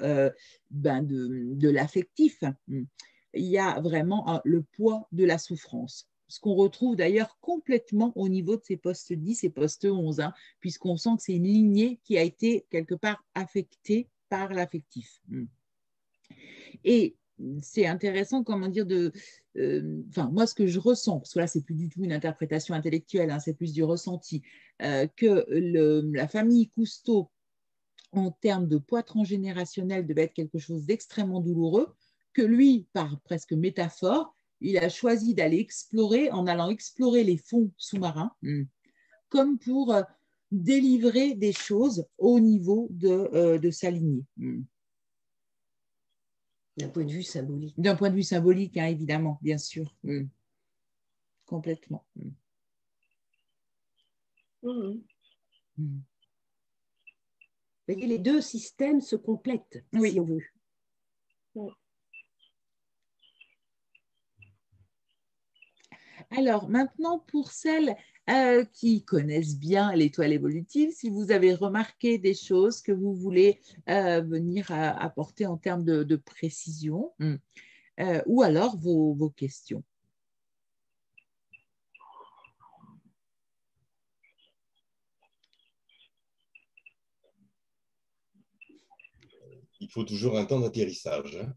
ben de, l'affectif, il y a vraiment le poids de la souffrance. Ce qu'on retrouve d'ailleurs complètement au niveau de ces postes 10 et postes 11, hein, puisqu'on sent que c'est une lignée qui a été quelque part affectée par l'affectif. Hmm. Et c'est intéressant, comment dire, de. Euh, enfin, moi, ce que je ressens, parce que là, c'est plus du tout une interprétation intellectuelle, hein, c'est plus du ressenti, euh, que la famille Cousteau, en termes de poids transgénérationnel, devait être quelque chose d'extrêmement douloureux, que lui, par presque métaphore, il a choisi d'aller explorer, en allant explorer les fonds sous-marins, hmm, comme pour euh, délivrer des choses au niveau de, de sa lignée. Hmm. D'un point de vue symbolique. D'un point de vue symbolique, hein, évidemment, bien sûr. Mm. Complètement. Mm. Mm. les deux systèmes se complètent, si on veut. Alors maintenant, pour celles euh, qui connaissent bien l'étoile évolutive, si vous avez remarqué des choses que vous voulez euh, venir apporter en termes de, précision, hmm, euh, ou alors vos, vos questions. Il faut toujours un temps d'atterrissage. Hein.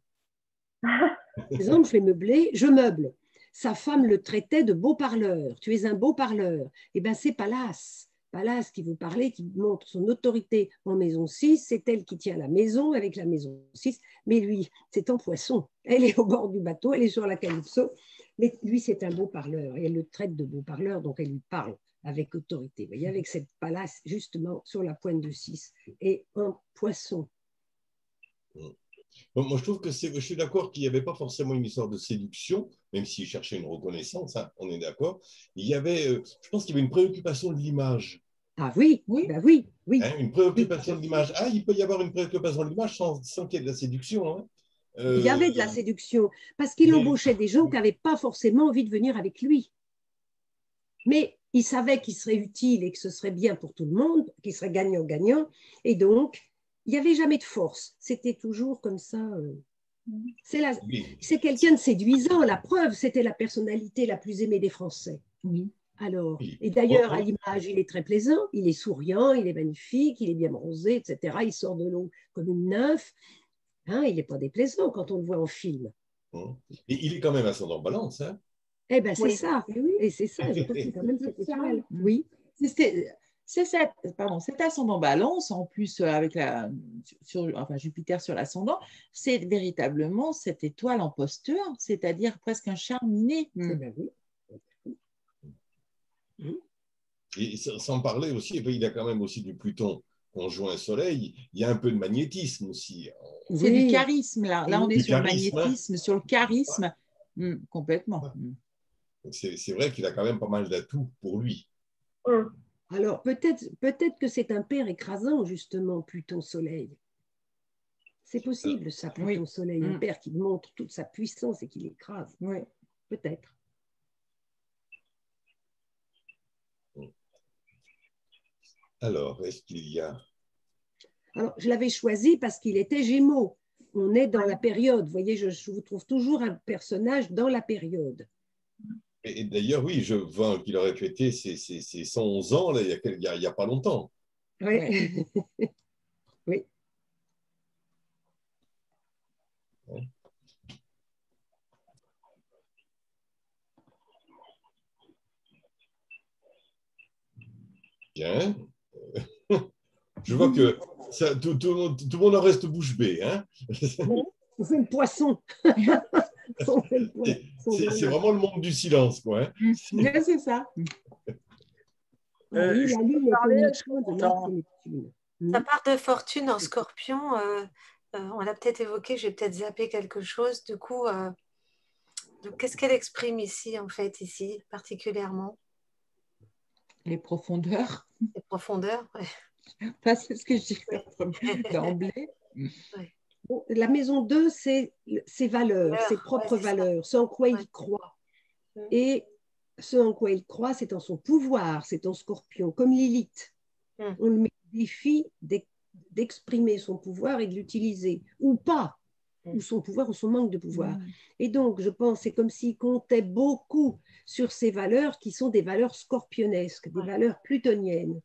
Par exemple, je vais meubler, je meuble sa femme le traitait de beau parleur. Tu es un beau parleur. Eh bien, c'est Pallas. Pallas qui veut parler, qui montre son autorité en maison 6. C'est elle qui tient la maison avec la maison 6. Mais lui, c'est en poisson. Elle est au bord du bateau, elle est sur la calypso. Mais lui, c'est un beau parleur. Et elle le traite de beau parleur, donc elle lui parle avec autorité. Vous voyez, avec cette Pallas, justement, sur la pointe de 6. Et en poisson. Mm moi, je trouve que je suis d'accord qu'il n'y avait pas forcément une histoire de séduction, même s'il cherchait une reconnaissance, hein, on est d'accord. Il y avait, euh, je pense qu'il y avait une préoccupation de l'image. Ah oui, oui, bah oui, oui. Hein, une préoccupation de l'image. Ah, il peut y avoir une préoccupation de l'image sans, qu'il y ait de la séduction. Hein. il y avait de la euh, séduction, parce qu'il embauchait des gens qui n'avaient pas forcément envie de venir avec lui. Mais il savait qu'il serait utile et que ce serait bien pour tout le monde, qu'il serait gagnant-gagnant, et donc il n'y avait jamais de force. C'était toujours comme ça. Euh. C'est quelqu'un de séduisant. La preuve, c'était la personnalité la plus aimée des Français. Oui. Alors, et d'ailleurs, à l'image, il est très plaisant, il est souriant, il est magnifique, il est bien bronzé, etc. Il sort de l'eau comme une nymphe. Hein, il n'est pas déplaisant quand on le voit en film. Hum. Et il est quand même ascendant balance. Hein eh bien, c'est ça. Et c'est ça. Je pense que quand même Oui. C'est cet ascendant balance, en plus euh, avec la, sur, enfin, Jupiter sur l'ascendant, c'est véritablement cette étoile en posture, c'est-à-dire presque un charminé. Eh ben Et sans parler aussi, il y a quand même aussi du Pluton conjoint Soleil, il y a un peu de magnétisme aussi. C'est du charisme, là. Là, on est sur le magnétisme, sur le charisme, hmm, complètement. C'est vrai qu'il a quand même pas mal d'atouts pour lui. Alors peut-être que c'est un père écrasant justement Pluton Soleil. C'est euh, possible ça, pluton soleil un mm. père qui montre toute sa puissance et qui l'écrase. Oui. Peut-être. Alors, est-ce qu'il y a Alors, je l'avais choisi parce qu'il était Gémeaux. On est dans la période. Vous voyez, je, je vous trouve toujours un personnage dans la période. Et, d'ailleurs, oui, je vois qu'il aurait fêté ses, ses, 111 ans là, il n'y a, a, pas longtemps. Oui. oui. Bien. Je vois que ça, tout, tout, le monde en reste bouche bée. Hein fait le poisson. c'est vraiment le monde du silence, quoi. Hein c'est ça. Euh, ça part de fortune en scorpion. Euh, euh, on l'a peut-être évoqué, j'ai peut-être zappé quelque chose. Du coup, qu'est-ce qu'elle exprime ici, en fait, ici, particulièrement? Les profondeurs. Les profondeurs, oui. c'est ce que je dis d'emblée. La maison 2, c'est ses valeurs, ses propres valeurs, ce en quoi il croit. Et ce en quoi il croit, c'est en son pouvoir, c'est en scorpion, comme Lilith. On le met au défi d'exprimer son pouvoir et de l'utiliser, ou pas, ou son pouvoir ou son manque de pouvoir. Et donc, je pense, c'est comme s'il comptait beaucoup sur ces valeurs qui sont des valeurs scorpionnesques, des valeurs plutoniennes.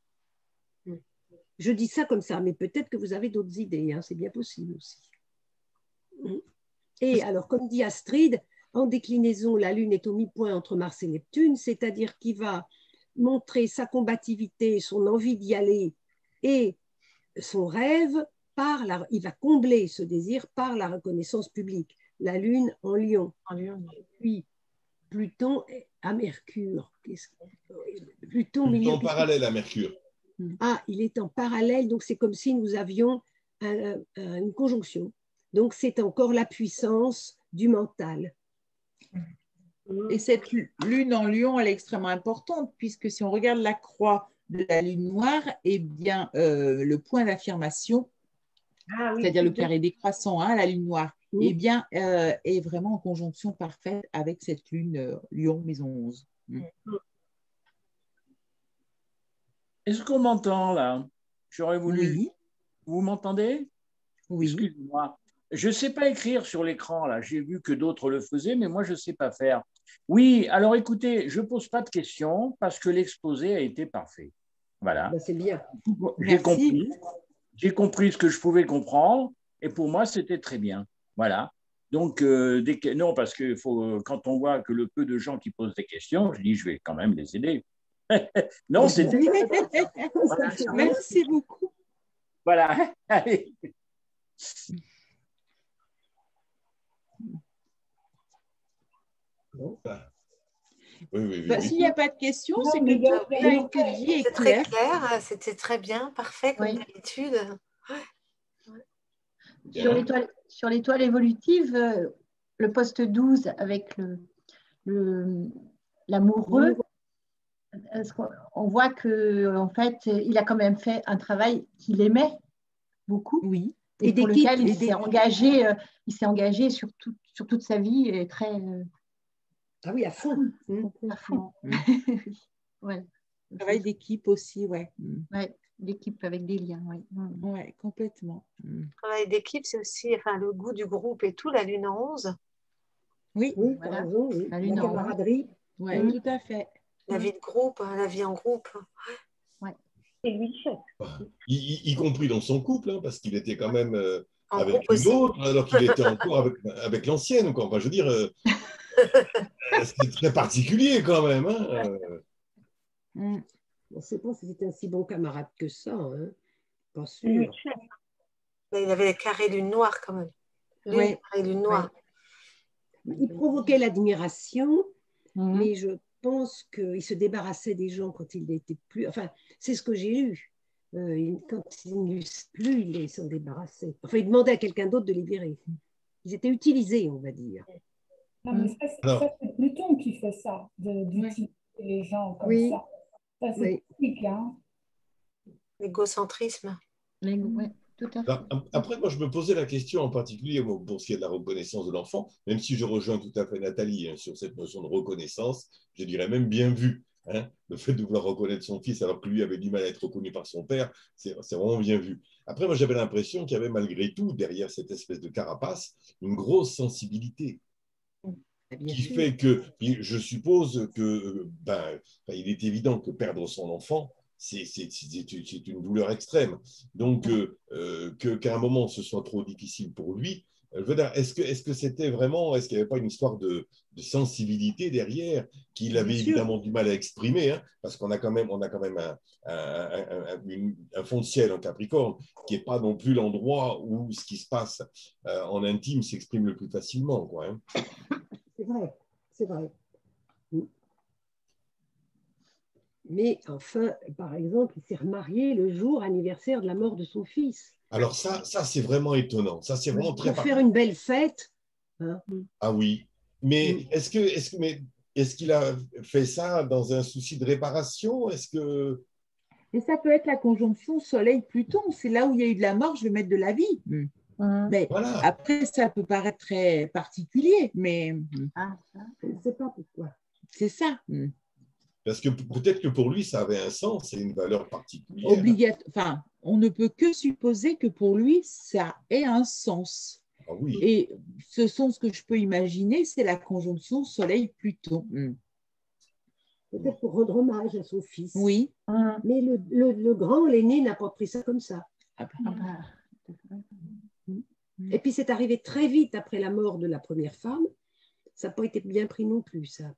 Je dis ça comme ça, mais peut-être que vous avez d'autres idées, hein, c'est bien possible aussi. Et alors, comme dit Astrid, en déclinaison, la Lune est au mi-point entre Mars et Neptune, c'est-à-dire qu'il va montrer sa combativité, son envie d'y aller et son rêve par la, il va combler ce désir par la reconnaissance publique. La Lune en Lion. En Lion. Puis Pluton à Mercure. Pluton, Pluton en parallèle à Mercure. Ah, il est en parallèle, donc c'est comme si nous avions une conjonction. Donc c'est encore la puissance du mental. Et cette lune en lion, elle est extrêmement importante, puisque si on regarde la croix de la lune noire, eh bien, euh, le point d'affirmation, ah c'est-à-dire le carré décroissant, hein, la lune noire, eh bien, euh, est vraiment en conjonction parfaite avec cette lune euh, lion maison 11. Mm. Est-ce qu'on m'entend là? J'aurais voulu. Vous m'entendez? Oui. Excuse-moi. Je ne sais pas écrire sur l'écran, là. J'ai vu que d'autres le faisaient, mais moi, je ne sais pas faire. Oui, alors écoutez, je ne pose pas de questions parce que l'exposé a été parfait. Voilà. Ben, c'est bien. J'ai compris. J'ai compris ce que je pouvais comprendre et pour moi, c'était très bien. Voilà. Donc, euh, non, parce que faut, quand on voit que le peu de gens qui posent des questions, je dis, je vais quand même les aider. non, c'était. Merci beaucoup. Voilà. Allez. Bah, s'il n'y a pas de questions, c'est que tout très clair. C'était très bien, parfait comme d'habitude. Sur l'étoile évolutive, euh, le poste 12 avec l'amoureux, le, on voit que en fait, il a quand même fait un travail qu'il aimait beaucoup. Oui. Et, pour lequel il s'est engagé, euh, il s'est engagé sur, sur toute sa vie et très euh, ah oui, à fond. Mmh. À fond. Mmh. ouais. Travail d'équipe aussi, ouais. Mmh. Ouais, l'équipe avec des liens, oui. Ouais, complètement. Travail d'équipe, c'est aussi enfin, le goût du groupe et tout, la lune en 11. Oui, oui, voilà. La lune en camaraderie. Oui, tout à fait. La vie de groupe, hein, la vie en groupe. Ouais. Et lui, y, y, compris dans son couple, hein, parce qu'il était quand même euh, avec une autre, alors qu'il était encore avec, avec l'ancienne. Enfin, je veux dire, euh, c'est très particulier quand même. Hein euh. mm. On ne sait pas si c'était un si bon camarade que ça. Hein pas sûr. Mais il avait les carrés lune noire quand même. oui. lune noire. Il provoquait l'admiration, mm. mais je pense qu'il se débarrassait des gens quand il n'était plus. Enfin, c'est ce que j'ai eu. Euh, quand il ne plus, il s'en débarrassait. Enfin, il demandait à quelqu'un d'autre de les virer. Ils étaient utilisés, on va dire. Non, mais ça, c'est Pluton qui fait ça, d'utiliser les gens comme ça. Ça, c'est typique. Hein. L'égocentrisme. Tout à fait. Après, moi, je me posais la question en particulier pour ce qui est de la reconnaissance de l'enfant, même si je rejoins tout à fait Nathalie hein, sur cette notion de reconnaissance, je dirais même bien vu. Hein. le fait de vouloir reconnaître son fils alors que lui avait du mal à être reconnu par son père, c'est vraiment bien vu. Après, moi, j'avais l'impression qu'il y avait malgré tout, derrière cette espèce de carapace, une grosse sensibilité. qui fait que, je suppose que, ben, il est évident que perdre son enfant, c'est une douleur extrême. Donc, euh, euh, qu'à un moment ce soit trop difficile pour lui, est-ce que est-ce que c'était vraiment, est-ce qu'il n'y avait pas une histoire de, sensibilité derrière qu'il avait évidemment du mal à exprimer, hein, parce qu'on a quand même on a quand même un, fond de ciel en Capricorne qui n'est pas non plus l'endroit où ce qui se passe euh, en intime s'exprime le plus facilement, quoi. Hein. C'est vrai, c'est vrai. Mais enfin, par exemple, il s'est remarié le jour anniversaire de la mort de son fils. Alors ça, ça c'est vraiment étonnant. Ça, c'est vraiment très. Pour faire une belle fête. Hein. Ah oui. Mais mm. est-ce que, est-ce que, mais est-ce qu'il a fait ça dans un souci de réparation? Est-ce que Et ça peut être la conjonction Soleil-Pluton. C'est là où il y a eu de la mort. Je vais mettre de la vie. Mm. Mais après, ça peut paraître très particulier, mais ah, ça, je ne sais pas pourquoi. C'est ça. Mm. Parce que peut-être que pour lui, ça avait un sens et une valeur particulière. Enfin, on ne peut que supposer que pour lui, ça ait un sens. Ah oui. Et ce sens que je peux imaginer, c'est la conjonction Soleil-Pluton. Hmm. Peut-être pour rendre hommage à son fils. Oui. Mais le, grand, l'aîné, n'a pas pris ça comme ça. Ah bah. Ah bah. Et puis c'est arrivé très vite après la mort de la première femme. Ça n'a pas été bien pris non plus, ça.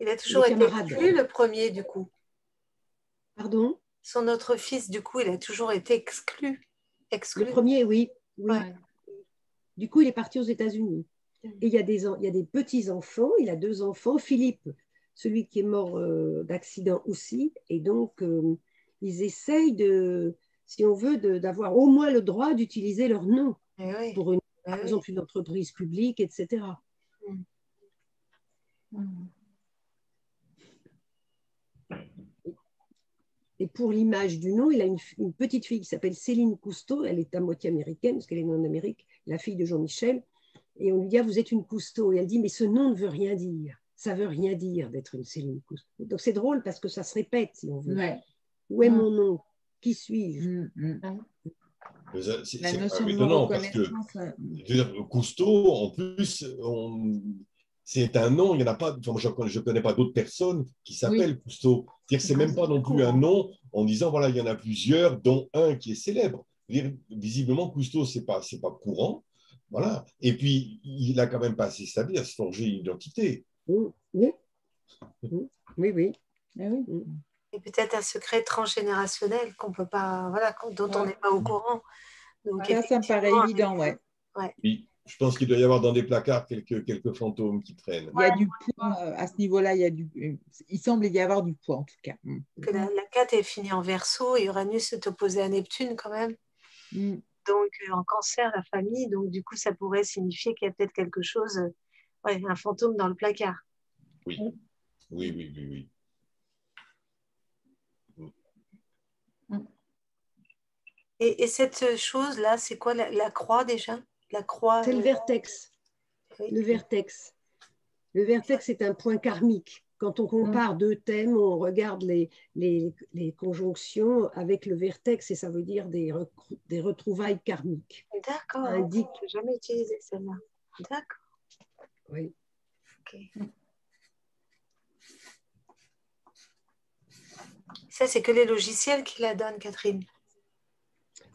Il a toujours été exclu, le premier, du coup. Pardon? Son autre fils, du coup, il a toujours été exclu. exclu. Le premier, oui. Du coup, il est parti aux États-Unis. Et il y a des, il y a des petits-enfants, il a deux enfants, Philippe, celui qui est mort euh, d'accident aussi. Et donc, euh, ils essayent de, si on veut, d'avoir au moins le droit d'utiliser leur nom eh pour une, eh par exemple, une entreprise publique, etc. Et pour l'image du nom, il a une, petite fille qui s'appelle Céline Cousteau. Elle est à moitié américaine, parce qu'elle est née en Amérique, la fille de Jean-Michel. Et on lui dit, ah, vous êtes une Cousteau. Et elle dit, mais ce nom ne veut rien dire. Ça veut rien dire d'être une Céline Cousteau. Donc c'est drôle parce que ça se répète, si on veut. Où est mon nom? Qui suis-je? Mm, mm. C'est étonnant parce que Cousteau, en plus, on, c'est un nom, il y en a pas, je ne connais, pas d'autres personnes qui s'appellent Cousteau. cest c'est même pas non plus un nom en disant, voilà, il y en a plusieurs, dont un qui est célèbre. Visiblement, Cousteau, ce n'est pas, pas courant. Voilà. Et puis, il a quand même pas assez sa à se forger une identité. Oui, oui. oui. Ah Et peut-être un secret transgénérationnel qu'on peut pas, voilà, dont on n'est pas au courant. Donc, ça, me paraît évident, ouais. ouais. Oui je pense qu'il doit y avoir dans des placards quelques, quelques fantômes qui traînent. Il y a du poids euh, à ce niveau-là, il, y a du, euh, il semble y avoir du poids en tout cas. Mm. Que la, 4 est finie en verso et Uranus est opposé à Neptune quand même. Mm. Donc euh, en cancer, la famille, donc du coup ça pourrait signifier qu'il y a peut-être quelque chose, ouais, un fantôme dans le placard. Oui, oui, oui, oui. oui. Mm. Et, et, cette chose-là, c'est quoi la croix déjà? Croix. C'est le vertex. Le vertex. Le vertex est un point karmique. Quand on compare mm. deux thèmes, on regarde les, les, conjonctions avec le vertex et ça veut dire des, des retrouvailles karmiques. D'accord. Indique... Je jamais utilisé celle-là. D'accord. Oui. Ça, c'est que les logiciels qui la donnent, Catherine.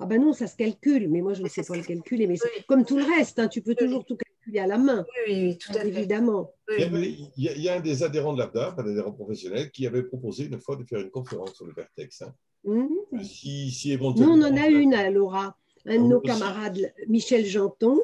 Ah ben non, ça se calcule, mais moi je ne sais pas le calculer. Mais comme tout le reste, hein, tu peux toujours tout calculer à la main. Oui, oui, tout à fait. Évidemment. Il y, a, un des adhérents de l'ABDA, un adhérent professionnel, qui avait proposé une fois de faire une conférence sur le Vertex. Hein. Mmh. Si, éventuellement... Nous, on en a une à Laura. Un de nos camarades, Michel Janton,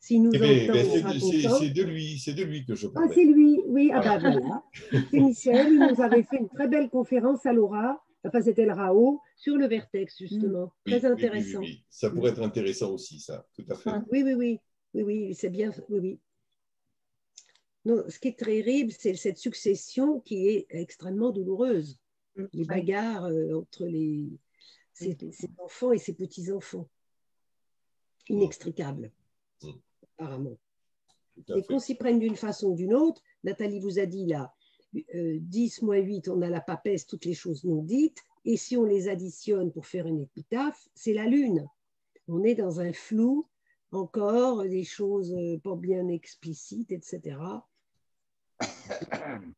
si nous eh ben, C'est de lui, c'est de lui que je parle. Ah, c'est lui, oui. Ah ben voilà. c'est Michel, il nous avait fait une très belle conférence à Laura enfin c'était le RAO, sur le vertex, justement. Très intéressant. Oui, Ça pourrait être intéressant aussi, ça, tout à fait. Oui, oui, oui, oui, oui, c'est bien, oui, oui. Non, ce qui est terrible, c'est cette succession qui est extrêmement douloureuse. Mm. Les bagarres euh, entre les, ces, enfants et ces petits-enfants. Inextricables, mm. apparemment. Et qu'on s'y prenne d'une façon ou d'une autre, Nathalie vous a dit là, 10 moins 8, on a la papesse, toutes les choses non dites. Et si on les additionne pour faire une épitaphe, c'est la lune. On est dans un flou, encore des choses pas bien explicites, etc.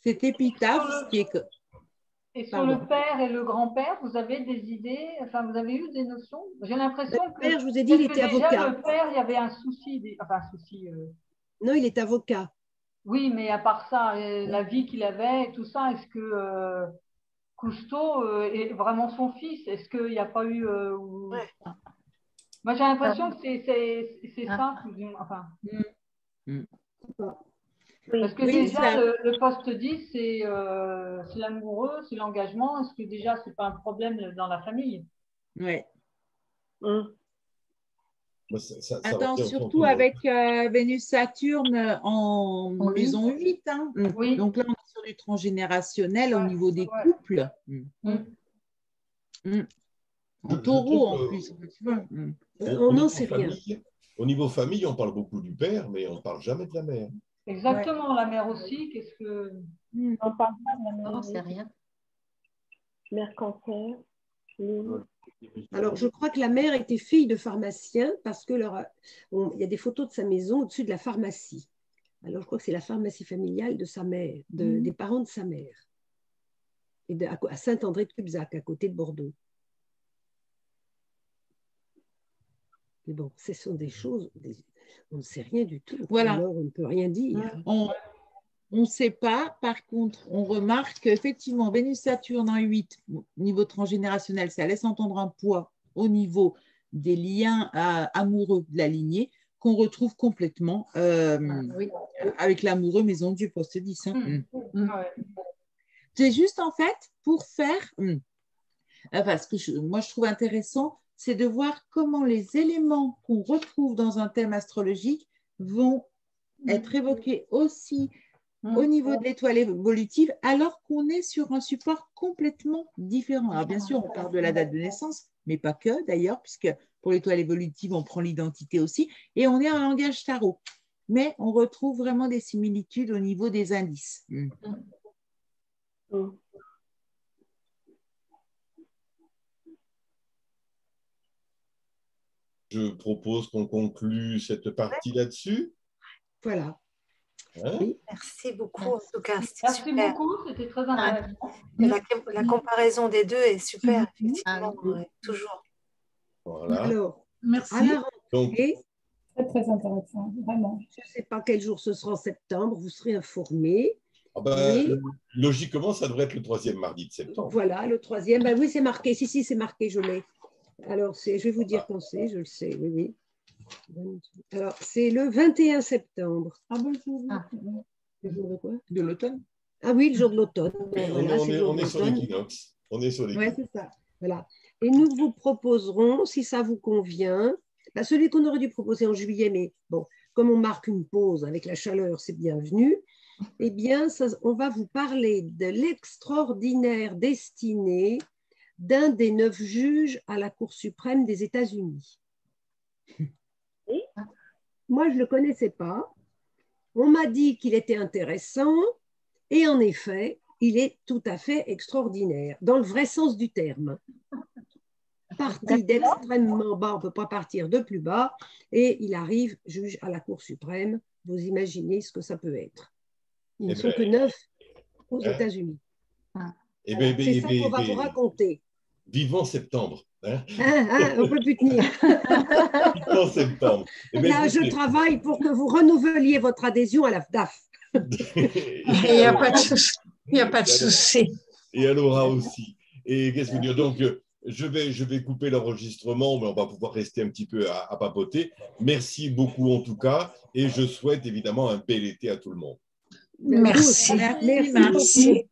Cette épitaphe, qui est et sur le père et le grand-père, vous avez des idées, enfin, vous avez eu des notions? J'ai l'impression que. Le père, je vous ai dit, il était avocat. Le père, il y avait un souci, enfin, un souci. Euh, non, il est avocat. Oui, mais à part ça, euh, la vie qu'il avait et tout ça, est-ce que euh, Cousteau est vraiment son fils? Est-ce qu'il n'y a pas eu. Moi, j'ai l'impression que c'est ça, enfin. Mm. Mm. Parce que déjà, le, poste 10, euh, c'est l'amoureux, c'est l'engagement. Est-ce que déjà, ce n'est pas un problème dans la famille? Oui. Hum. Attends, surtout avec euh, Vénus-Saturne en, maison 8. Hein. Oui. Donc là, on est sur du transgénérationnel au niveau des couples. En taureau, en plus. On n'en sait rien. Au niveau famille, on parle beaucoup du père, mais on ne parle jamais de la mère. Exactement, la mère aussi. Qu'est-ce que. Hmm. On parle pas de la mère. Non, c'est rien. Mère cancer. Alors, je crois que la mère était fille de pharmacien parce que leur, il y a des photos de sa maison au-dessus de la pharmacie. Alors, je crois que c'est la pharmacie familiale de sa mère, de, hmm. des parents de sa mère, et de, à Saint-André-de-Cubzac, à côté de Bordeaux. Mais bon, ce sont des choses, on ne sait rien du tout. Voilà. Alors, on ne peut rien dire. On ne sait pas. Par contre, on remarque qu'effectivement, Vénus-Saturne en 8, niveau transgénérationnel, ça laisse entendre un poids au niveau des liens euh, amoureux de la lignée qu'on retrouve complètement euh, ah, avec l'amoureux maison du poste 10. Hein. Mmh. Mmh. C'est juste en fait pour faire, mmh. parce que moi je trouve intéressant, c'est de voir comment les éléments qu'on retrouve dans un thème astrologique vont être évoqués aussi au niveau de l'étoile évolutive, alors qu'on est sur un support complètement différent. Alors bien sûr, on parle de la date de naissance, mais pas que d'ailleurs, puisque pour l'étoile évolutive, on prend l'identité aussi, et on est en langage tarot. Mais on retrouve vraiment des similitudes au niveau des indices. Mm. Mm. Je propose qu'on conclue cette partie là-dessus. Voilà. Merci beaucoup en tout cas. Merci super. beaucoup, c'était très intéressant. La, la, comparaison des deux est super, effectivement, toujours. Voilà. Alors, merci. Donc, très, très intéressant, vraiment. Je ne sais pas quel jour ce sera en septembre, vous serez informés. Ah ben, Logiquement, ça devrait être le troisième mardi de septembre. Voilà, le troisième. Ben oui, c'est marqué. Si, si, c'est marqué, je l'ai. Alors, je vais vous dire quand c'est, je le sais, oui, oui. Alors, c'est le 21 septembre. Ah bonjour. Ah. Le jour de quoi? De l'automne? Ah oui, le jour de l'automne. on, est, sur l'équinoxe. On est sur l'équinoxe. Oui, c'est ça. Voilà. Et nous vous proposerons, si ça vous convient, bah, celui qu'on aurait dû proposer en juillet, mais bon, comme on marque une pause avec la chaleur, c'est bienvenu. Eh bien, on va vous parler de l'extraordinaire destinée d'un des neuf juges à la Cour suprême des États-Unis. Moi, je ne le connaissais pas. On m'a dit qu'il était intéressant et en effet, il est tout à fait extraordinaire, dans le vrai sens du terme. Parti d'extrêmement bas, on ne peut pas partir de plus bas, et il arrive juge à la Cour suprême. Vous imaginez ce que ça peut être. Ils ne eh sont ben, que neuf aux États-Unis. Ben, c'est ça qu'on va vous raconter. Vivant septembre. Hein ah, ah, on ne peut plus tenir. Vivant septembre. Eh ben, Là, je travaille pour que vous renouveliez votre adhésion à la FDAF. Il n'y a pas de souci. Il a pas de souci. Et elle aura aussi. Et qu'est-ce que vous dire? Donc, je vais, je vais couper l'enregistrement, mais on va pouvoir rester un petit peu à, papoter. Merci beaucoup en tout cas, et je souhaite évidemment un bel été à tout le monde. Merci. Merci. Merci.